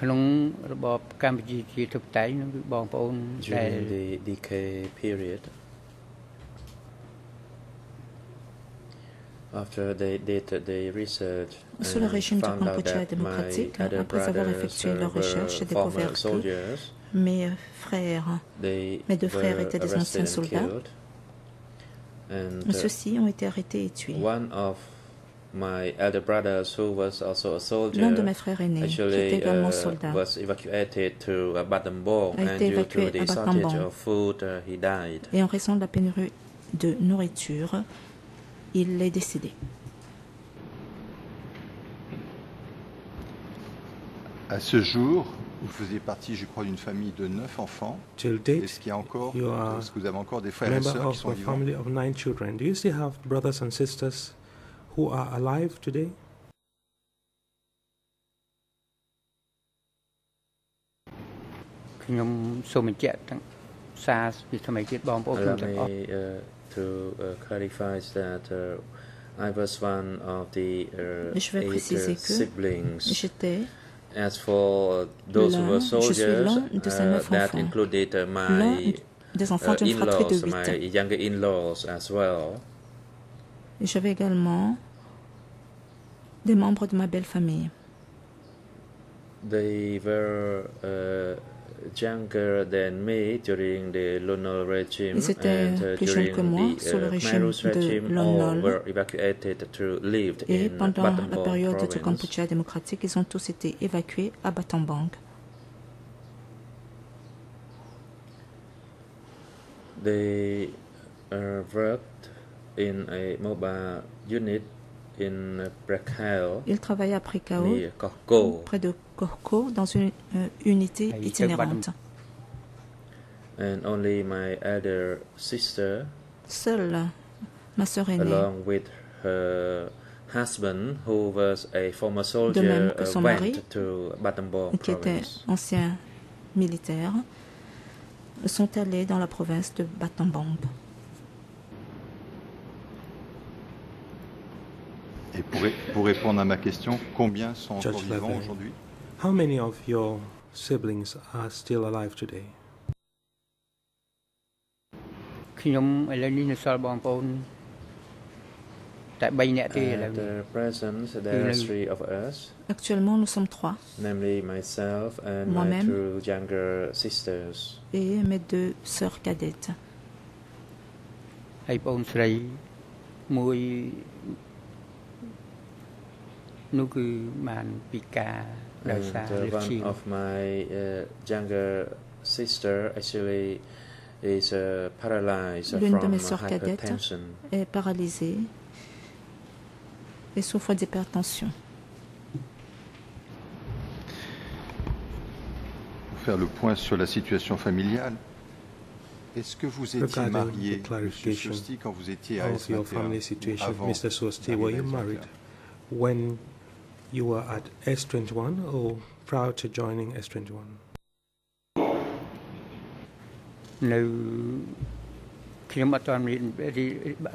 During the decay period, after they did the research Sous le and régime du found out Kampuchea that my démocratique, après avoir effectué recherches et former découvert que soldiers, mes frères, they mes deux frères were étaient des arrested anciens and soldats. uh, Ceux-ci ont été arrêtés et tués. My elder brothers, who was also a soldier, L'un de mes frères aînés, qui actually était également uh, soldat, was evacuated to uh, a and été due to évacué the à shortage Battambang. of food, uh, he died. Et en raison de la pénurie de nourriture, il est décédé. À ce jour, vous faisiez partie, je crois, d'une famille de neuf enfants. Est-ce qu'il y a encore, est-ce que vous avez encore des frères et sœurs qui of sont a vivants? family of nine children. Do you still have brothers and sisters? Who are alive today? Allow me uh, to uh, clarify that uh, I was one of the uh, Je vais eight préciser uh, que siblings. j'étais As for those who l'un- were je suis soldiers, l'un de ces uh, neuf that enfants. included uh, L'un my des enfants uh, d'une fratrie de in-laws, huit. my younger in-laws as well. Et j'avais également des membres de ma belle famille. They were uh, younger than me during the Lon regime, Ils étaient and uh, plus jeunes que moi the sous le uh, régime de regime, Lon all Nol. were evacuated to live Et pendant la période du province. Kampuchea démocratique, ils ont tous été évacués à Battambang. They uh, worked in a mobile unit in Brekhail, Ils travaillaient à Kokko. près de Korko, dans une euh, unité itinérante. and only my elder sister, Seule ma sœur aînée, along with her husband, who was a former soldier, même que uh, son went mari, to Battambang qui était province. ancien militaire, sont allés dans la province de Battambang. pour, ré- pour répondre à ma question, combien sont encore Judge vivants Levin. aujourd'hui How many of your siblings are still alive today? ខ្ញុំឥឡូវនេះនៅសល់បងប្អូនតែ3នាក់ទេឥឡូវ At នេះ the present, there are Really? three of us, Actuellement, nous sommes trois, namely myself and my Moi-même. two younger sisters. et mes deux sœurs cadettes. ហើយបងស្រីមួយ នោះគឺបានពិការដោយ And សារ uh, លើកឈា one ម of my uh, younger sister actually is uh, paralyzed L'une de from mes sœurs cadettes hypertension. est paralysée et souffre d'hypertension. Pour faire le point sur la situation familiale, est-ce que vous étiez Regarding marié, the M. clarification Chosti, quand vous étiez à of your S21 family ou situation, avant Mr. Sosti, were you d'arriver à married S21? when you were at S21 or prior to joining S21? នៅខ្ញុំអត់ទាន់រៀនរៀ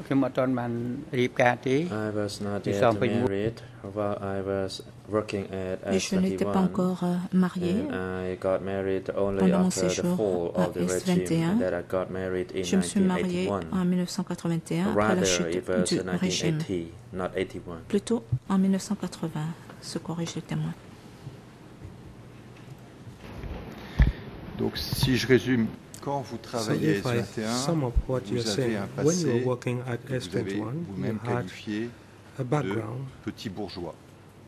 ខ្ញុំអត់ទាន់បានរៀបការទេ I was not ពី yet សំពេញមួយ married while I was working at Et je n'étais pas S21. encore euh, mariée. And I got married only Pendant mon after the séjour fall à of the regime S21, that I got married in Je me suis mariée 1981. en 1981 après la Rather, chute it was du régime. 1980, not 81. Plutôt en 1980, se corrige le témoin. Donc, si je résume, quand vous travaillez à I S21, sum up what you're vous avez saying, un when you were passé working at que vous avez S21, vous-même qualifié a de background petit bourgeois.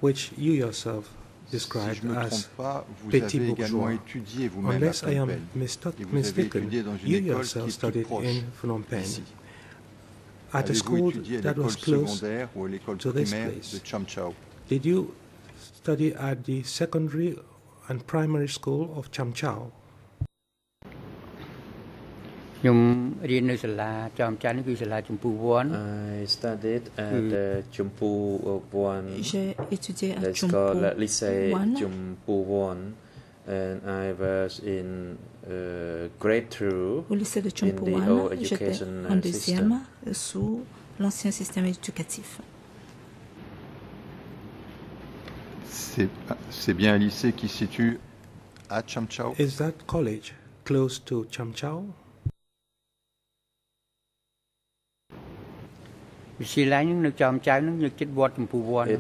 which you yourself Si described je ne me as trompe pas, vous petit avez également bourgeois. étudié vous-même à Unless I Phnom am Penh. misto- Et vous avez mistaken, étudié dans une you école yourself qui est studied in Phnom Penh at a Avez-vous school étudié à that l'école was close secondaire ou à l'école to this primaire place. de Cham Chao Did you study at the secondary and primary school of Cham Chao? ខ្ញុំរៀននៅសាលាចំច័ន្ទនេះគឺសាលាចម្ពោះវ័ន I studied at Mm. uh, Chumpu One. J'ai étudié à That's Chumpu called uh, lycée One. Chumpu One, and I was in uh, grade two Au lycée de in Chumpu the One, old j'étais education en uh, deuxième system. euh, sous l'ancien système éducatif. C'est bien un lycée qui se situe à Chamchao. Is that college close to Chamchao? It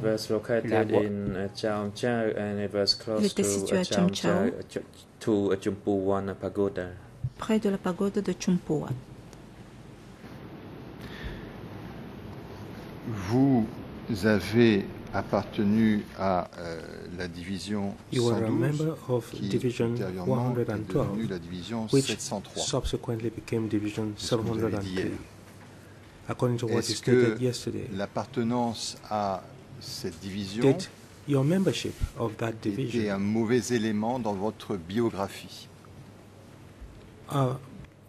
was located in uh, Chamchao and it was close to uh, Chamchao, uh, to Chumpuwan pagoda. Près de la pagode de Chumpuwan. Vous avez appartenu à euh, la division You were a 112, member of qui Division ultérieurement est 112, devenue la division which 703. subsequently became Division C'est ce que vous avez dit 703. hier. According to what Est-ce stated que yesterday, l'appartenance à cette division your membership of that était division un mauvais élément dans votre biographie? A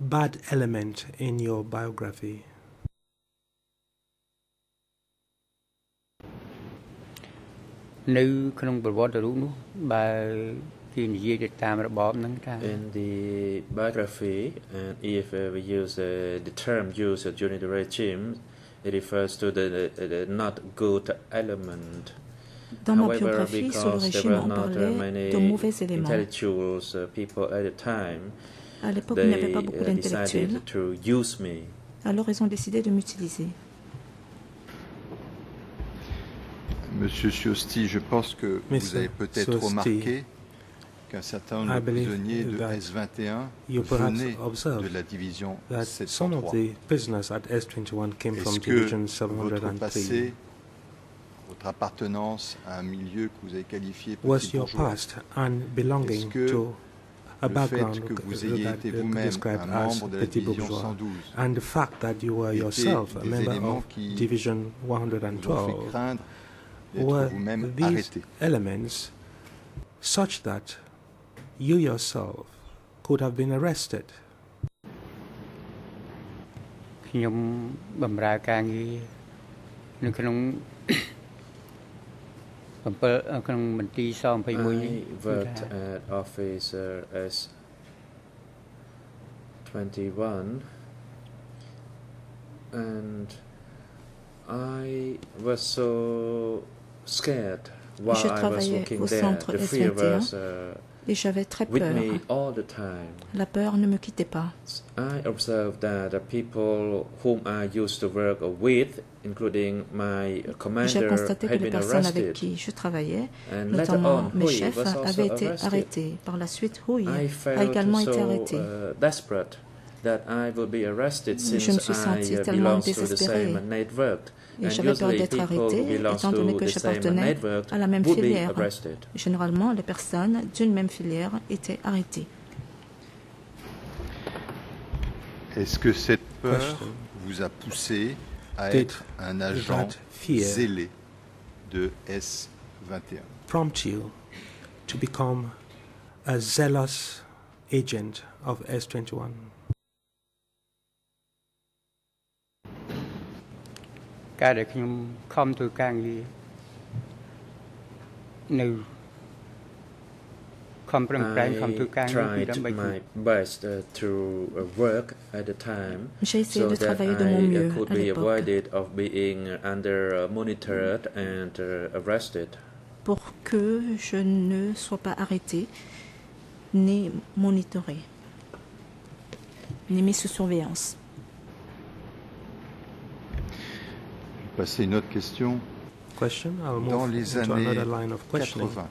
bad element in your biography? នៅក្នុងប្រវត្តិរូបនោះបើគេនិយាយទៅតាមរបបហ្នឹងថា In the biography, and if uh, we use uh, the term used during the regime, it refers to the, the, the not good element. Dans ma However, biographie, sous le because there régime, were on not uh, parlait many de mauvais éléments. intellectuals uh, people at the time, À l'époque, il n'y avait they pas beaucoup uh, d'intellectuels. decided to use me. Alors, ils ont décidé de m'utiliser. Monsieur Siosti, je pense que vous avez peut-être remarqué qu'un certain nombre de believe prisonniers de that S21 you perhaps venaient de la division that some of 703. the prisoners at S21 came from Est-ce que votre 703. passé, votre appartenance à un milieu que vous avez qualifié petit your bourgeois, past and belonging Est-ce que to a le background fait que vous ayez that été vous-même described un as membre de la petit division bourgeois 112 and the fact that you were yourself a member of Division vous ont fait 112 craindre d'être were vous-même these arrêté. elements such that you yourself could have been arrested? ខ្ញុំបម្រើការងារនៅក្នុង 7ក្នុងមន្ទីរស21នេះ I គឺ worked ថា at officer as 21 and I was so scared while Je I was travaillais working au there. centre The fear S21 was uh, et j'avais très with peur. me all the time. La peur ne me quittait pas. I observed that the people whom I used to work with, including my J'ai constaté que les personnes avec qui je travaillais, notamment on, mes chefs, avaient été arrêtés. Par la suite, Hui a également été arrêté. uh, desperate that I would be arrested Je me suis sentie I uh, tellement belongs Et And j'avais peur d'être belongs étant donné to que the same j'appartenais à la même filière. Généralement, les personnes d'une même filière étaient arrêtées. Est-ce que cette peur vous a poussé à être un agent zélé de S21 prompt you to become a zealous agent of S21? ការដែលខ្ញុំខំធ្វើការងារនៅខំប្រឹងប្រែងខំធ្វើការ I ងារគឺ tried ដើម្បី my best uh, to uh, work at the time J'ai essayé so de that travailler de I mon uh, mieux could à be l'époque. avoided of being uh, under uh, monitored and uh, arrested. pour que je ne sois pas arrêtée ni monitorée, ni mise sous surveillance. Passer une autre question. Question? I'll Dans les années another line of questioning. 80,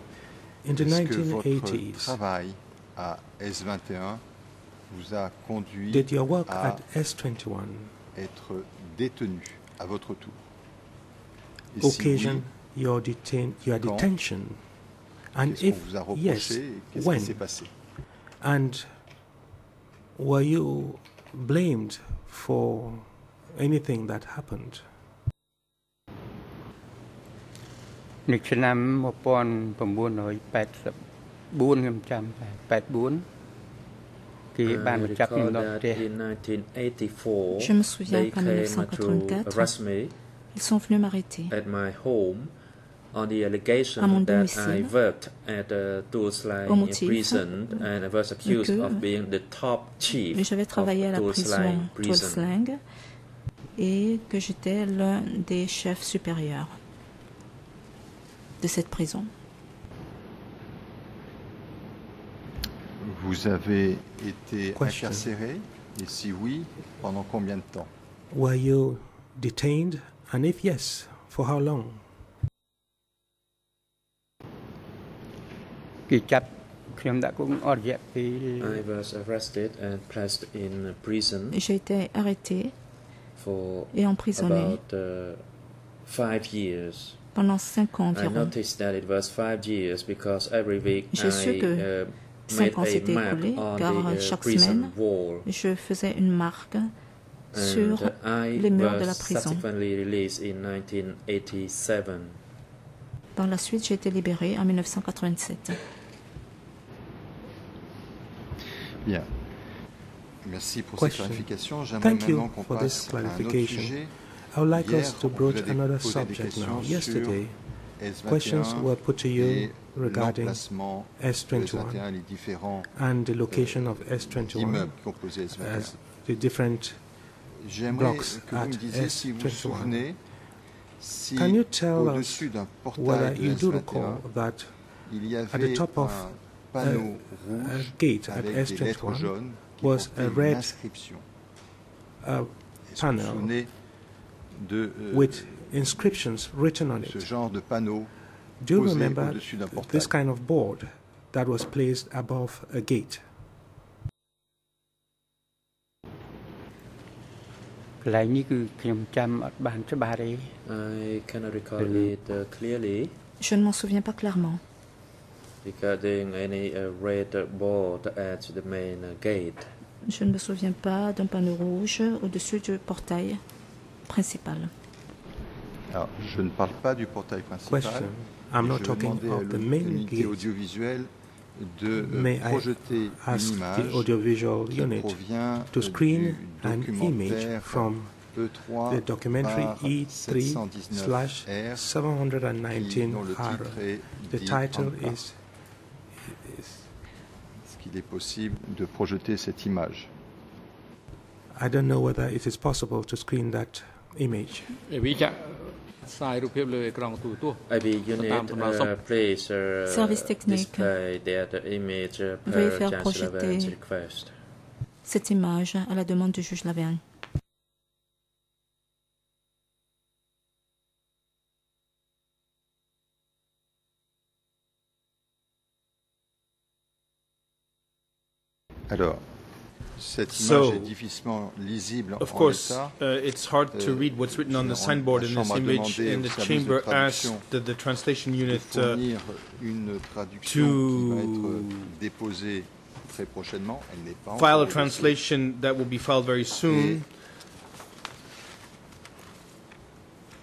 In the est-ce que votre 1980s, travail à S21 vous a conduit Did your work à at S21 être détenu à votre tour? Et si occasion oui, your, detain, your quand detention? And if vous a reproché? yes, qu'est-ce qui s'est passé? And were you blamed for anything that happened? នៅឆ្នាំ1984ខ្ញុំចាំដែរ84គេបានបញ្ចាប់ខ្ញុំ recall ដល់ផ្ទះ that in 1984 Je me souviens they qu'en came 1984, to arrest me Ils sont venus m'arrêter. at my home on the allegation À mon that I domicile. worked at the Tulslang Au motif prison and I was accused que of being the top chief Mais j'avais travaillé à of la prison Tulslang prison. Tulslang et que j'étais l'un des chefs supérieurs de cette prison. Vous avez été Question. incarcéré Et si oui, pendant combien de temps Were you detained? And if yes, for how long? គេចាប់ខ្ញុំដាក់គុកអស់រយៈពេល I was arrested and placed in prison J'ai été arrêté for et emprisonné about uh, five years. pendant cinq ans I environ. noticed that it was five years because every week J'ai su que uh, cinq made ans a s'étaient écoulés on car the uh, chaque semaine, wall. je faisais une marque sur les murs de la prison. subsequently released in 1987. Par la suite, j'ai été libéré en 1987. Bien. Merci pour Question. cette clarification. J'aimerais Thank you maintenant qu'on for this passe à un autre clarification. sujet. I would like us to broach another subject now. Yesterday, questions were put to you regarding S21 and the location of S21 as the different blocks at S21. Can you tell us whether you do recall that at the top of a, a gate at S21 was a red uh, panel de euh, with inscriptions written on ce it. genre de panneau Do you remember au-dessus d'un portail. this kind of board that was placed above a gate? I cannot recall it uh, clearly Je ne m'en souviens pas clairement. regarding any uh, red board at the main uh, gate. Je ne me souviens pas d'un panneau rouge au-dessus du portail principal. Alors, je ne parle pas du portail principal. Question. I'm not je vais talking demander à of the main gate. audiovisuelle de euh, May I projeter ask une the image audiovisual qui unit provient to euh, screen du an image documentaire from E3 the documentary par E3 719 slash R, 719 dont le R. titre est The The title is, is Est-ce qu'il est possible de projeter cette image? I don't know whether it is possible to screen that image. Service technique image veuillez faire projeter cette image à la demande du juge Laverne. Alors, cette So, image est difficilement lisible Of en course, uh, it's hard to Euh, read what's written on the signboard in this image, and the chamber asked the, the translation unit uh, fournir une traduction qui va être déposée très prochainement. Elle n'est pas file a translation that will be filed very soon.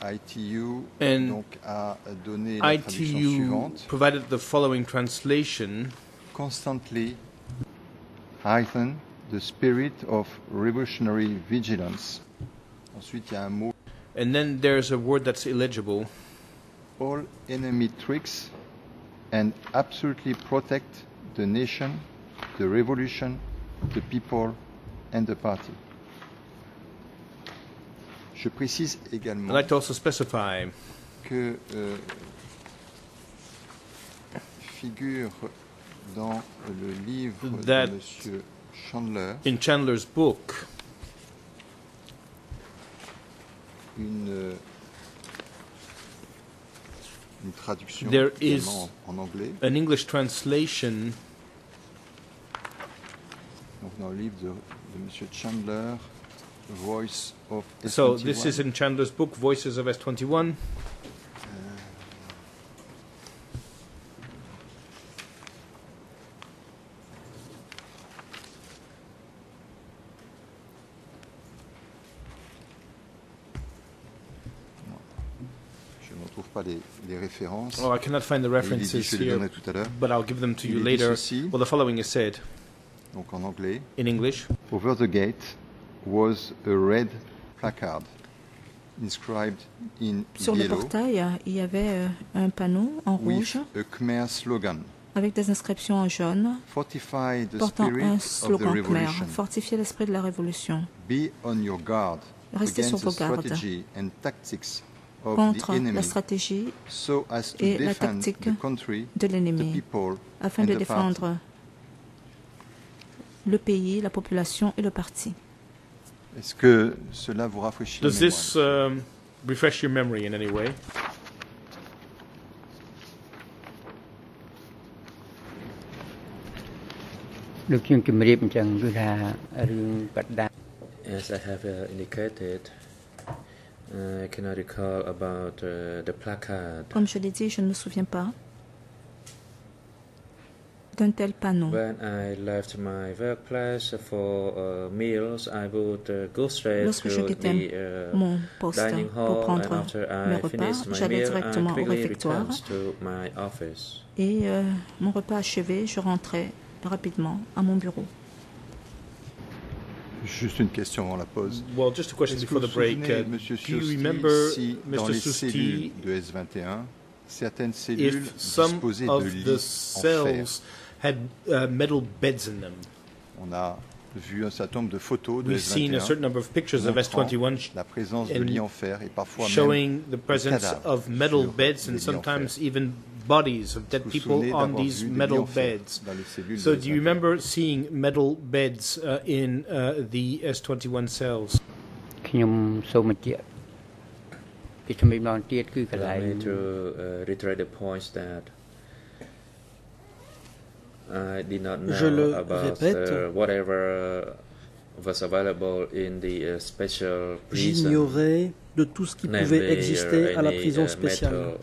ITU And donc a donné la traduction ITU suivante. provided the following translation. Constantly heighten the spirit of revolutionary vigilance. Ensuite, il y a un mot And then there's a word that's illegible. all enemy tricks and absolutely protect the nation, the revolution, the people and the party. Je précise I'd like to also specify que euh, figure dans le livre That- de Monsieur Chandler in Chandler's book une, euh, une traduction There is en, anglais an English translation dans le livre de, de M. Chandler, Voice of S21. So this is in Chandler's book, Voices of S21. Les, les références. Oh, I cannot find the dit, references je les here, donnerai tout à l'heure. but I'll give them to Il you dit later. ceci, Well, the following is said donc en anglais. in English. Over the gate was a red placard inscribed in Sur le yellow portail, il y avait euh, un panneau en with rouge a Khmer slogan. avec des inscriptions en jaune Fortify the portant spirit un of the slogan khmer, fortifier l'esprit de la révolution, Be on your guard Restez sur against vos gardes contre la stratégie et la tactique de l'ennemi, afin de défendre le pays, la population et le parti. Est-ce que cela vous rafraîchit Does this um, refresh your memory in any way? Yes, I have uh, I cannot recall about uh, the placard. Comme je l'ai dit, je ne me souviens pas d'un tel panneau. When I left my workplace for uh, meals, I would uh, go straight Lorsque je to quittais the uh, mon poste dining pour hall, and prendre after mes I repas, finished my j'allais meal, I directement au quickly réfectoire. to my office. Et euh, mon repas achevé, je rentrais rapidement à mon bureau. Juste une question avant la pause. Well, just a question before vous the vous break. souvenez, Uh, Monsieur do you remember, si dans Mr. les Susti, cellules de S21, certaines cellules disposaient of de lits the en fer? cells had uh, metal beds in them? On a vu un certain nombre de photos de We've seen a certain S21 number of pictures of montrant S21 la présence de lits en fer et parfois même showing the presence of metal beds les and sometimes even bodies of dead Vous vous people souvenez on d'avoir these vu des lits metal en fer beds. dans les cellules So de do you S21? remember seeing metal beds uh, in uh, the S21 cells? ខ្ញុំសូមបញ្ជាក់ពីជំរាបម្ដងទៀតគឺកន្លែ Allow ង me to uh, reiterate the points that I did not Je le know about répète. uh, whatever was available in the uh, special prison. J'ignorais de tout ce qui pouvait exister uh, à la prison uh, spéciale,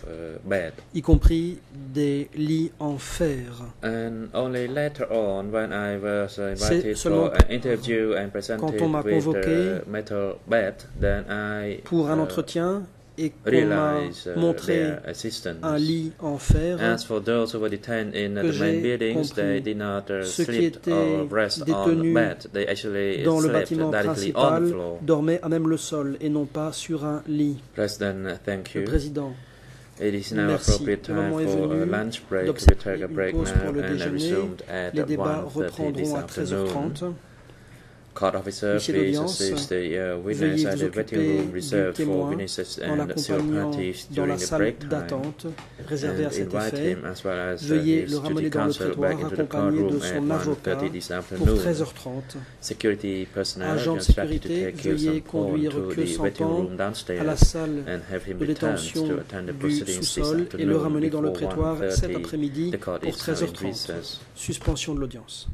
y compris des lits en fer. C'est invited seulement for an interview and presented quand on m'a convoqué a metal bed, then I pour un entretien et qu'on m'a uh, montré un lit en fer As for those who were detained in que the main buildings, they did not uh, ceux qui sleep étaient or rest on the bed. They actually dans le bâtiment directly on the principal floor. dormaient à même le sol et non pas sur un lit. President, uh, thank Le you. président, It is now Merci. appropriate Le time for a lunch break. We take a break now le and déjeuner. resumed at Les débats 1.30 this reprendront à afternoon. 13h30. Court officer, please assist the uh, witness at the waiting room reserved for witnesses and parties during la the salle break time. d'attente réservée à cet invite effet. him as well as uh, Veuillez le ramener dans le accompagné de courtroom son at avocat 1.30 this pour afternoon. 13h30. Security personnel Agent de instructed to sécurité, veuillez conduire to que room à la downstairs salle and have him de détention to attend the du proceedings this sous-sol et le afternoon ramener dans le prétoire cet 1:30. après-midi The court pour is now in 13h30. recess. Suspension de l'audience.